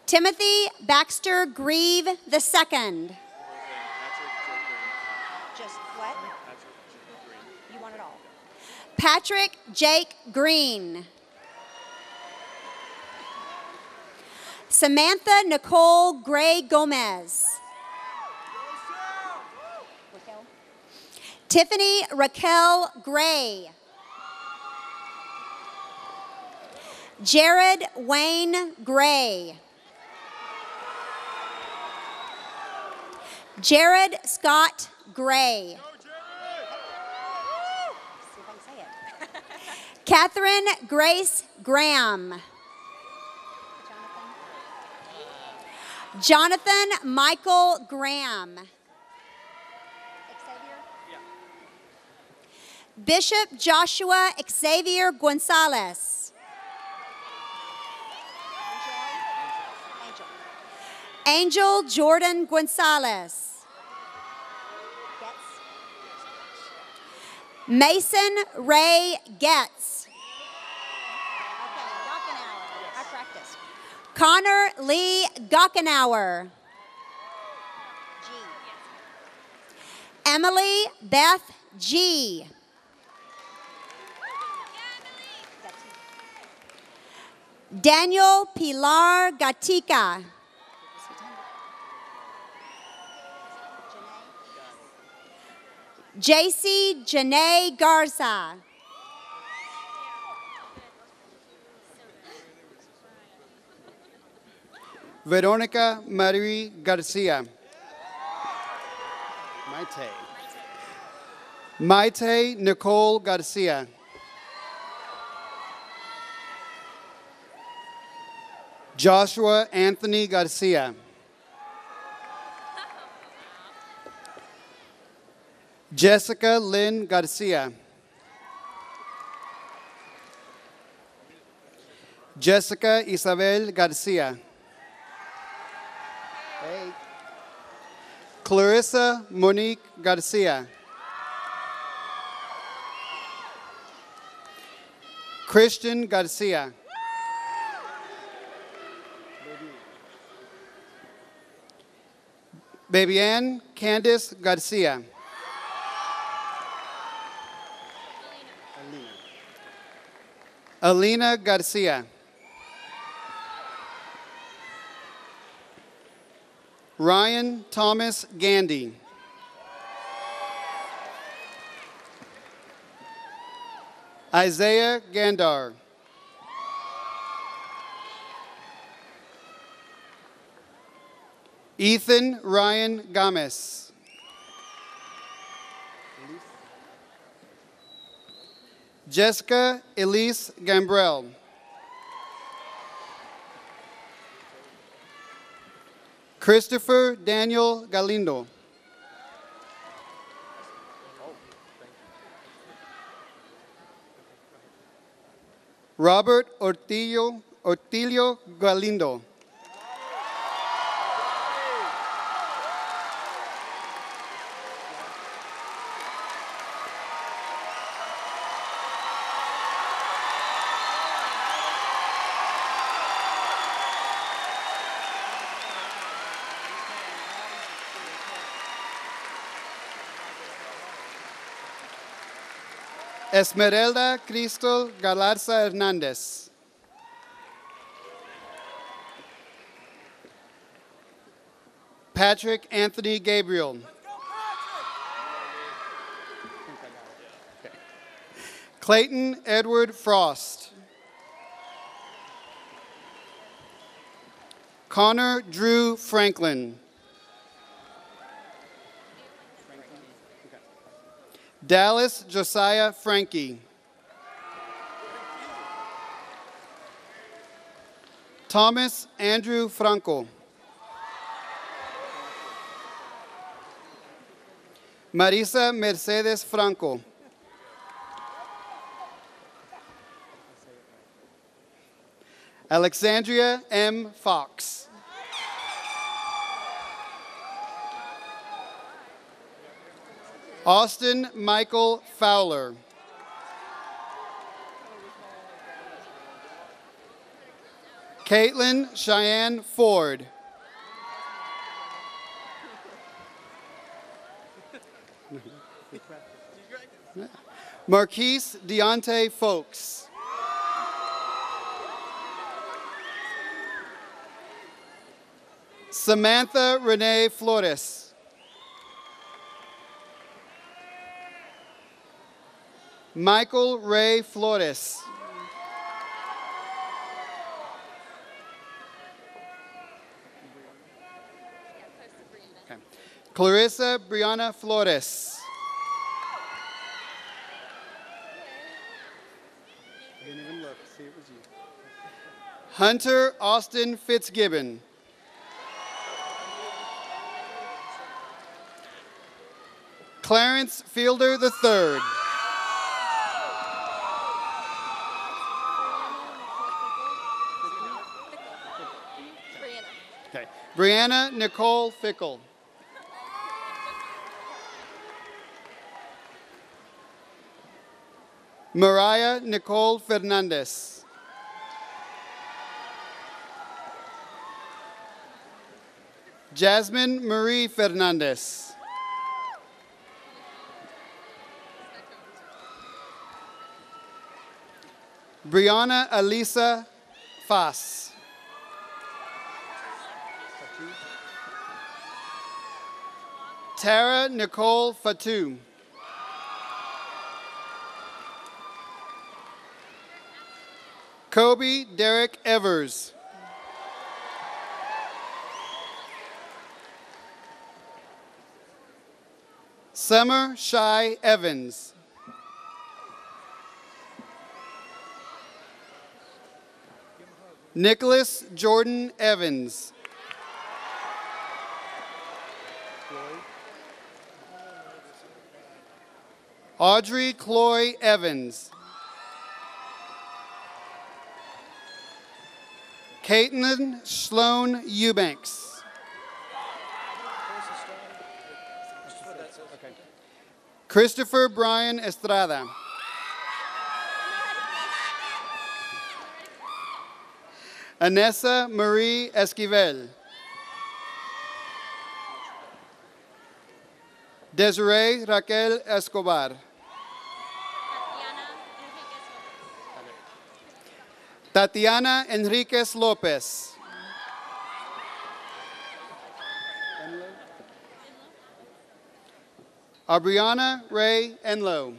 Timothy Baxter Grieve II. Just what? You want it all. Patrick Jake Green. Samantha Nicole Gray Gomez. Tiffany Raquel Gray. Jared Wayne Gray. Jared Scott Gray. Catherine Grace Graham. Jonathan Michael Graham. Bishop Joshua Xavier Gonzalez. Angel Jordan Gonzalez. Mason Ray Getz. Connor Lee Gockenauer. Emily Beth G. Daniel Pilar Gatica. JC Janae Garza. Veronica Marie Garcia. Maite. Maite Nicole Garcia. Joshua Anthony Garcia. Jessica Lynn Garcia. Jessica Isabel Garcia. Hey. Clarissa Monique Garcia. Christian Garcia. Baby Ann Candice Garcia. Alina Garcia. Ryan Thomas Gandy. Isaiah Gandar. Ethan Ryan Gomez. Jessica Elise Gambrell. Christopher Daniel Galindo. Robert Ortillo, Ortilio Galindo. Esmeralda Crystal Galarza Hernandez. Patrick Anthony Gabriel. Clayton Edward Frost. Connor Drew Franklin. Dallas Josiah Frankie. Thomas Andrew Franco. Marisa Mercedes Franco. Alexandria M. Fox. Austin Michael Fowler. Caitlin Cheyenne Ford. Marquise Deontay Folks. Samantha Renee Flores. Michael Ray Flores. Okay. Clarissa Brianna Flores. Hunter Austin Fitzgibbon. Clarence Fielder III. Brianna Nicole Fickle. Mariah Nicole Fernandez. Jasmine Marie Fernandez. Brianna Alisa Fass. Tara Nicole Fatou. Kobe Derek Evers. Summer Shy Evans. Nicholas Jordan Evans. Audrey Cloy Evans. Caitlin Sloan Eubanks. Christopher Brian Estrada. Anessa Marie Esquivel. Desiree Raquel Escobar. Tatiana Enriquez Lopez. Abriana Ray Enlow.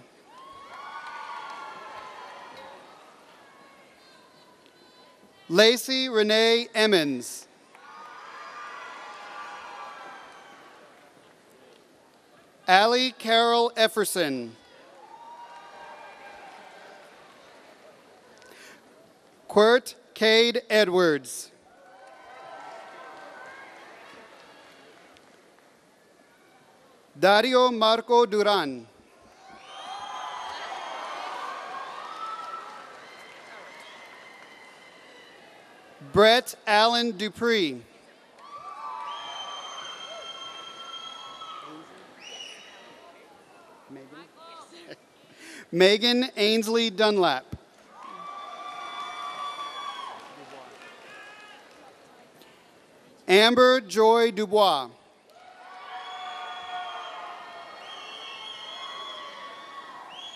Lacey Renee Emmons. Allie Carol Efferson. Quirt Cade Edwards. Dario Marco Duran. Brett Allen Dupree. Megan Ainsley Dunlap. Amber Joy Dubois.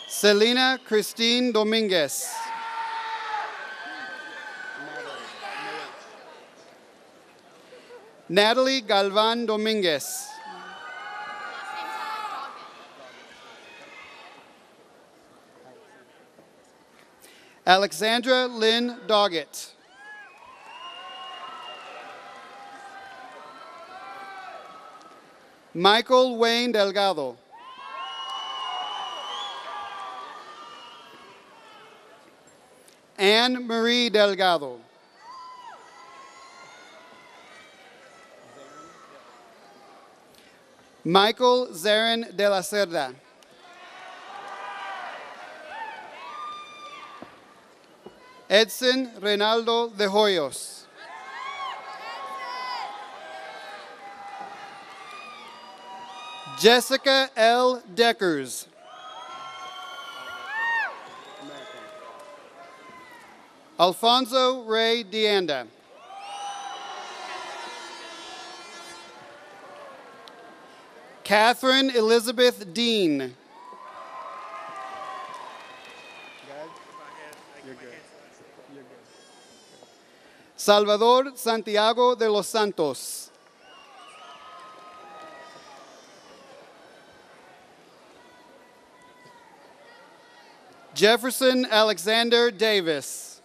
Selena Christine Dominguez. Natalie Galvan Dominguez. Alexandra Lynn Doggett. Michael Wayne Delgado. Anne Marie Delgado. Michael Zarin de la Cerda. Edson Reinaldo de Hoyos. Jessica L. Deckers. Alfonso Ray Deanda. Catherine Elizabeth Dean. Salvador Santiago de los Santos. Jefferson Alexander Davis.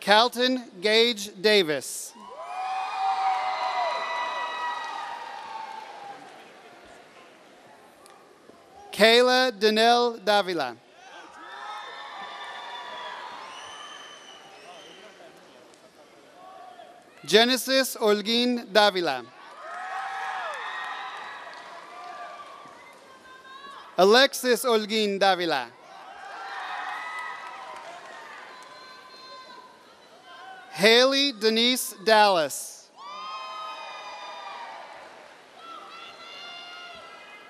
Calton Gage Davis. Kayla Danelle Davila. Genesis Olguin Davila. Alexis Olguin Davila. Haley Denise Dallas.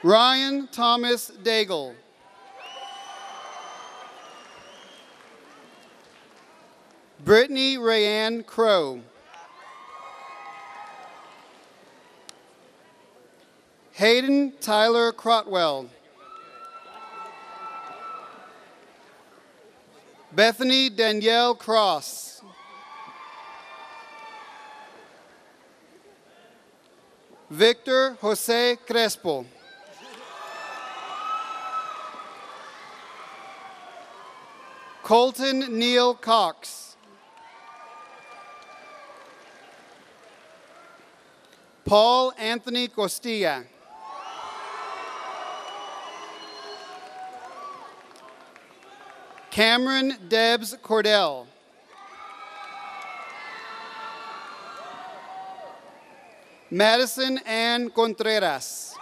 Ryan Thomas Daigle. Brittany Rayanne Crow. Hayden Tyler Crotwell. Bethany Danielle Cross. Victor Jose Crespo. Colton Neil Cox. Paul Anthony Costilla. Cameron Debs Cordell. Madison Ann Contreras.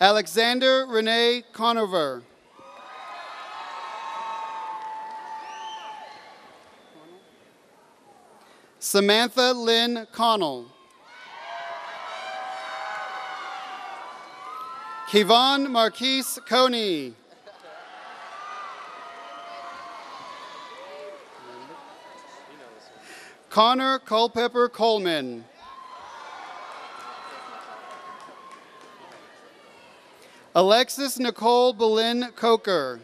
Alexander Renee Conover. Samantha Lynn Connell. Kevon Marquise Coney. Connor Culpepper Coleman. Alexis Nicole Boleyn Coker.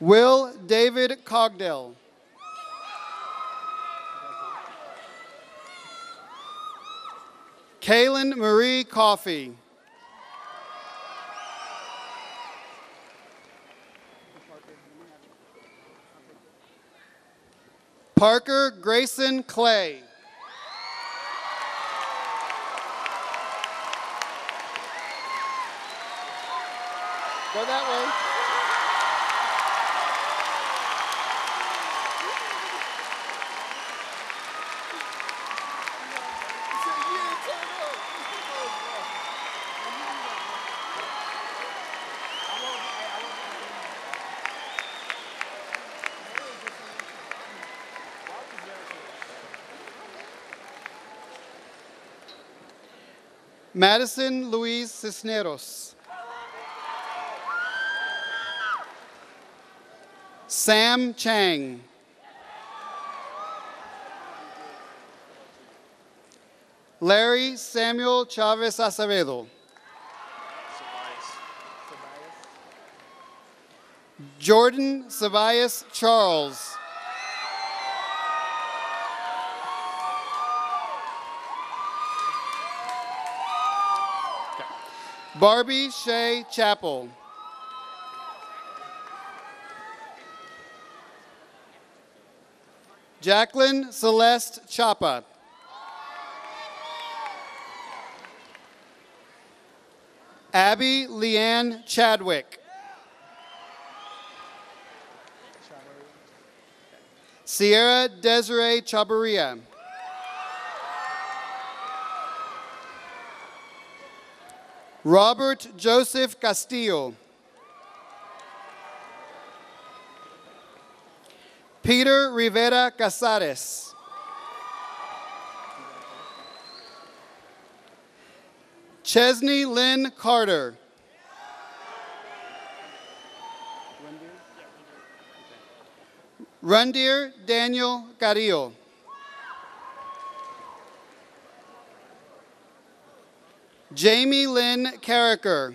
Will David Cogdell. Kaylin Marie Coffey. Parker Grayson Clay. Go that way. Madison Louise Cisneros. Sam Chang. Larry Samuel Chavez Acevedo. Jordan Sabias Charles. Barbie Shea Chapel. Jacqueline Celeste Chapa. Abby Leanne Chadwick. Sierra Desiree Chabaria. Robert Joseph Castillo. Peter Rivera Casares. Chesney Lynn Carter. Rundeer Daniel Carrillo. Jamie Lynn Carricker.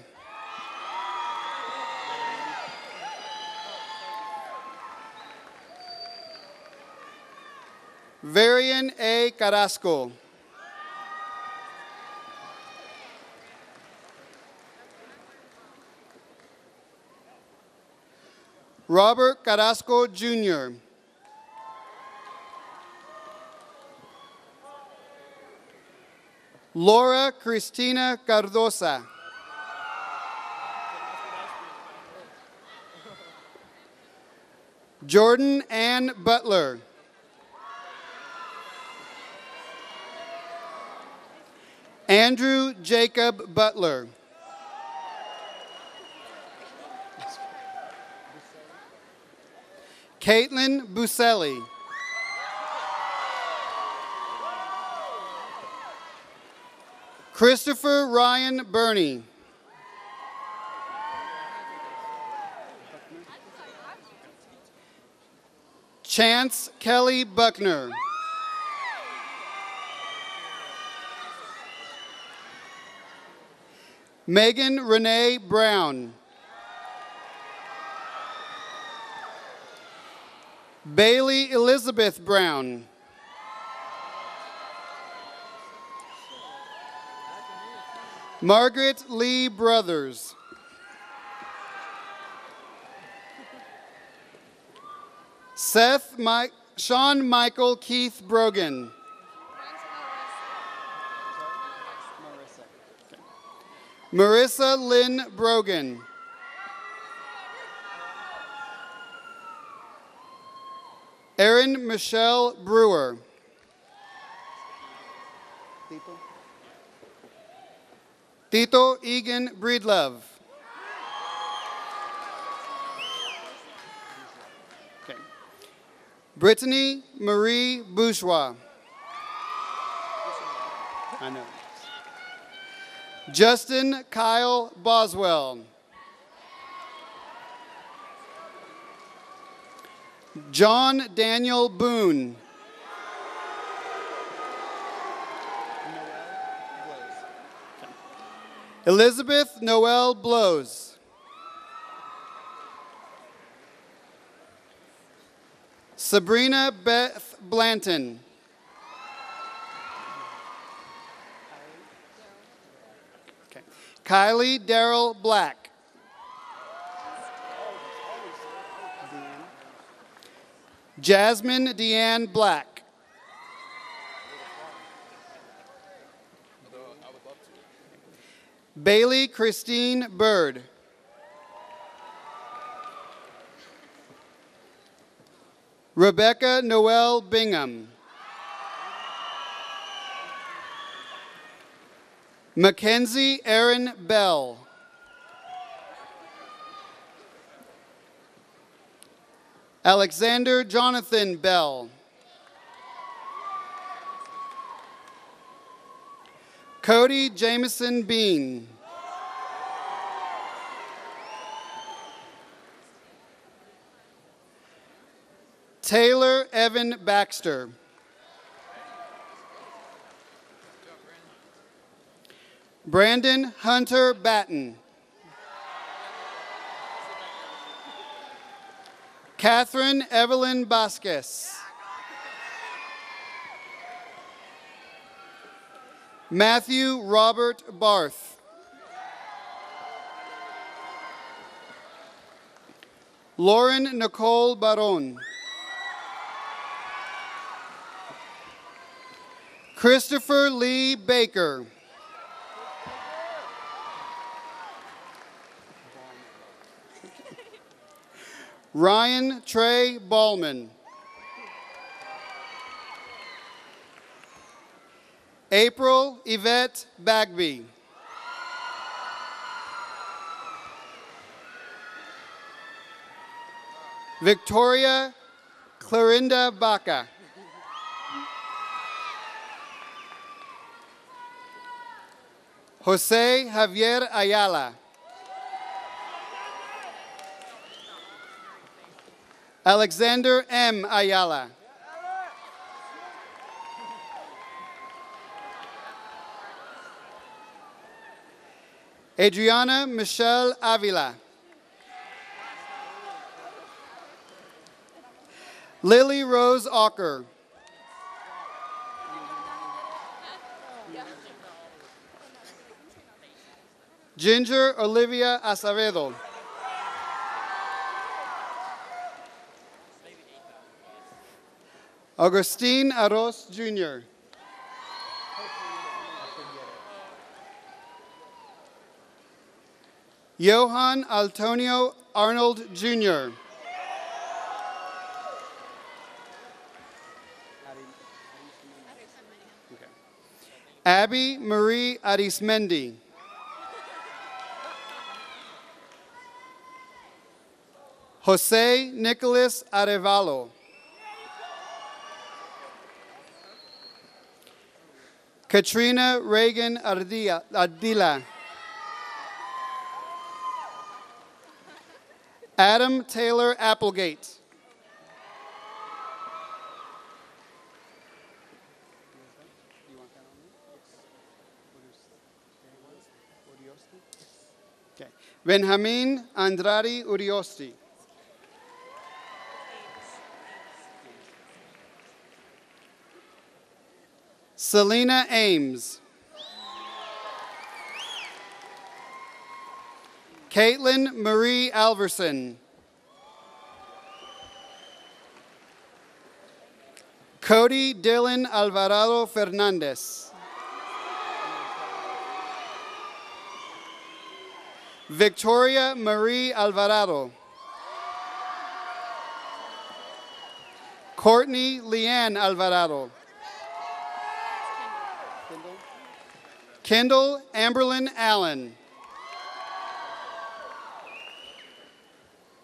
Varian A. Carrasco. Robert Carrasco Jr. Laura Cristina Cardosa. Jordan Ann Butler. Andrew Jacob Butler. Caitlin Buselli. Christopher Ryan Burney. Chance Kelly Buckner. Megan Renee Brown. Bailey Elizabeth Brown. Margaret Lee Brothers. Seth Mike, Sean Michael Keith Brogan. Marissa Lynn Brogan. Erin Michelle Brewer. Tito Egan Breedlove. Okay. Brittany Marie Bourgeois. I know. Justin Kyle Boswell. John Daniel Boone. Elizabeth Noel Blows. Sabrina Beth Blanton. Okay. Kylie Daryl Black. Jasmine Deanne Black. Bailey Christine Bird. Rebecca Noel Bingham. Mackenzie Aaron Bell. Alexander Jonathan Bell. Cody Jameson Bean. Taylor Evan Baxter. Brandon Hunter Batten. Catherine Evelyn Vasquez. Matthew Robert Barth. Lauren Nicole Baron. Christopher Lee Baker. Ryan Trey Ballman. April Yvette Bagby. Victoria Clarinda Baca. Jose Javier Ayala. Alexander M. Ayala. Adriana Michelle Avila. Lily Rose Ocker. Ginger Olivia Acevedo. Augustine Arroz Jr. Johan Antonio Arnold Jr. Abby Marie Arismendi. Jose Nicholas Arevalo. Katrina Reagan Ardila. Adam Taylor Applegate. Okay. Benjamin Andrade Uriosti. Selena Ames. Caitlin Marie Alverson. Cody Dylan Alvarado Fernandez. Victoria Marie Alvarado. Courtney Leanne Alvarado. Kendall Amberlyn Allen.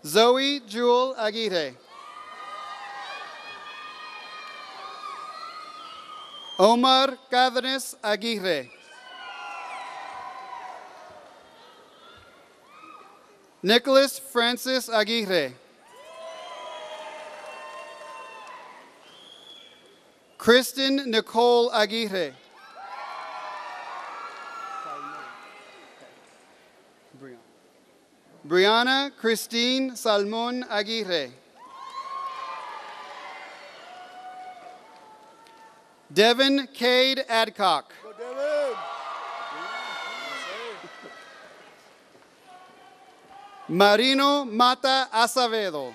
Zoe Jewel Aguirre. Omar Cádenas Aguirre. Nicholas Francis Aguirre. Kristen Nicole Aguirre. Brianna Christine Salmon Aguirre. Devin Cade Adcock. Marino Mata Acevedo.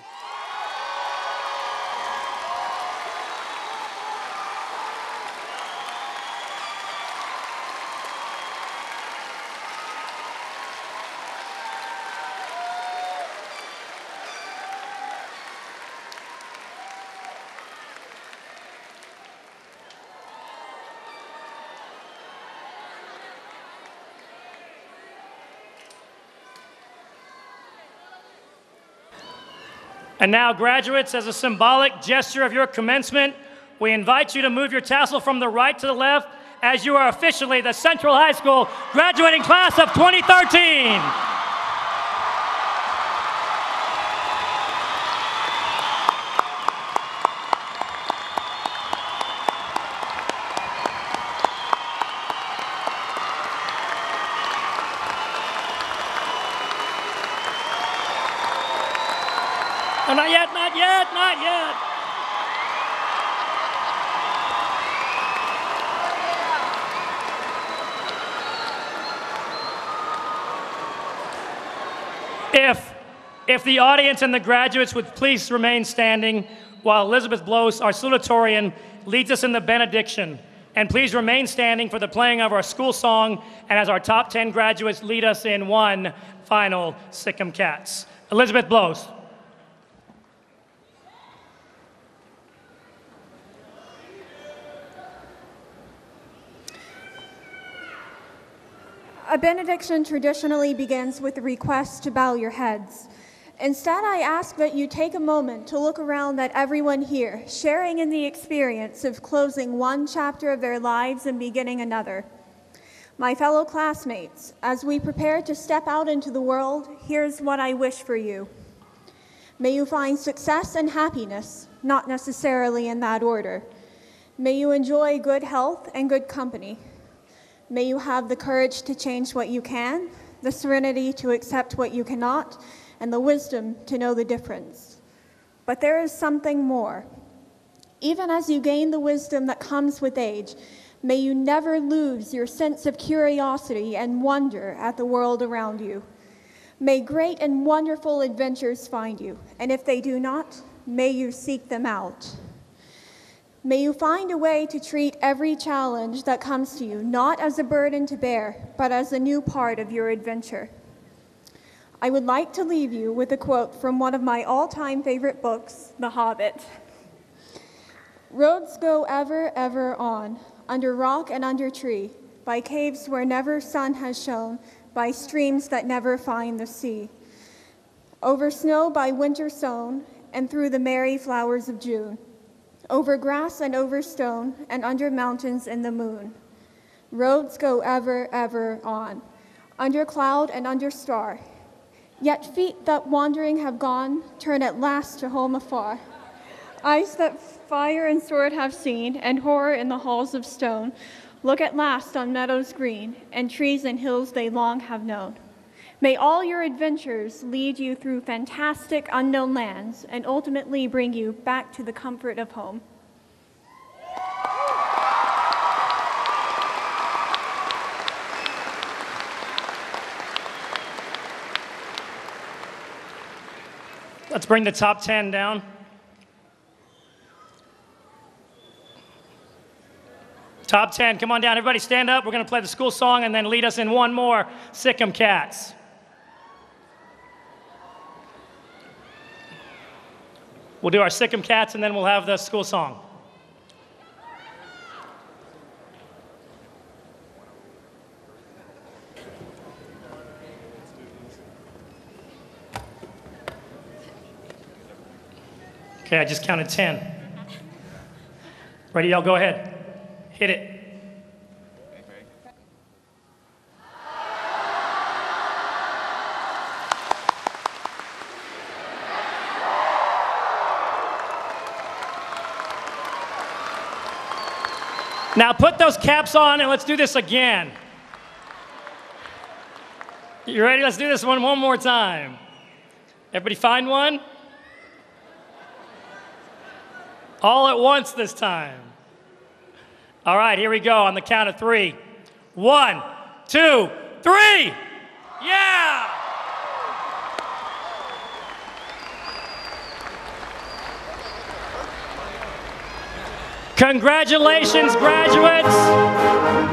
And now, graduates, as a symbolic gesture of your commencement, we invite you to move your tassel from the right to the left as you are officially the Central High School graduating class of 2013. Oh, not yet, not yet, not yet. If, if the audience and the graduates would please remain standing while Elizabeth Blows, our salutatorian, leads us in the benediction. And please remain standing for the playing of our school song and as our top 10 graduates lead us in one final Sic 'em Cats. Elizabeth Blows. A benediction traditionally begins with a request to bow your heads. Instead, I ask that you take a moment to look around at everyone here, sharing in the experience of closing one chapter of their lives and beginning another. My fellow classmates, as we prepare to step out into the world, here's what I wish for you. May you find success and happiness, not necessarily in that order. May you enjoy good health and good company. May you have the courage to change what you can, the serenity to accept what you cannot, and the wisdom to know the difference. But there is something more. Even as you gain the wisdom that comes with age, may you never lose your sense of curiosity and wonder at the world around you. May great and wonderful adventures find you, and if they do not, may you seek them out. May you find a way to treat every challenge that comes to you not as a burden to bear, but as a new part of your adventure. I would like to leave you with a quote from one of my all time favorite books, The Hobbit. Roads go ever, ever on, under rock and under tree, by caves where never sun has shone, by streams that never find the sea, over snow by winter sown, and through the merry flowers of June, over grass and over stone, and under mountains in the moon. Roads go ever, ever on, under cloud and under star. Yet feet that wandering have gone turn at last to home afar. Eyes that fire and sword have seen, and horror in the halls of stone, look at last on meadows green, and trees and hills they long have known. May all your adventures lead you through fantastic unknown lands and ultimately bring you back to the comfort of home. Let's bring the top 10 down. Top 10, come on down. Everybody stand up. We're going to play the school song and then lead us in one more Sic 'em Cats. We'll do our Sic 'em Cats and then we'll have the school song. Okay, I just counted 10. Ready, y'all? Go ahead. Hit it. Now put those caps on and let's do this again. You ready? Let's do this one one more time. Everybody find one? All at once this time. All right, here we go on the count of three. One, two, three. Yeah! Congratulations, graduates.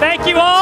Thank you all.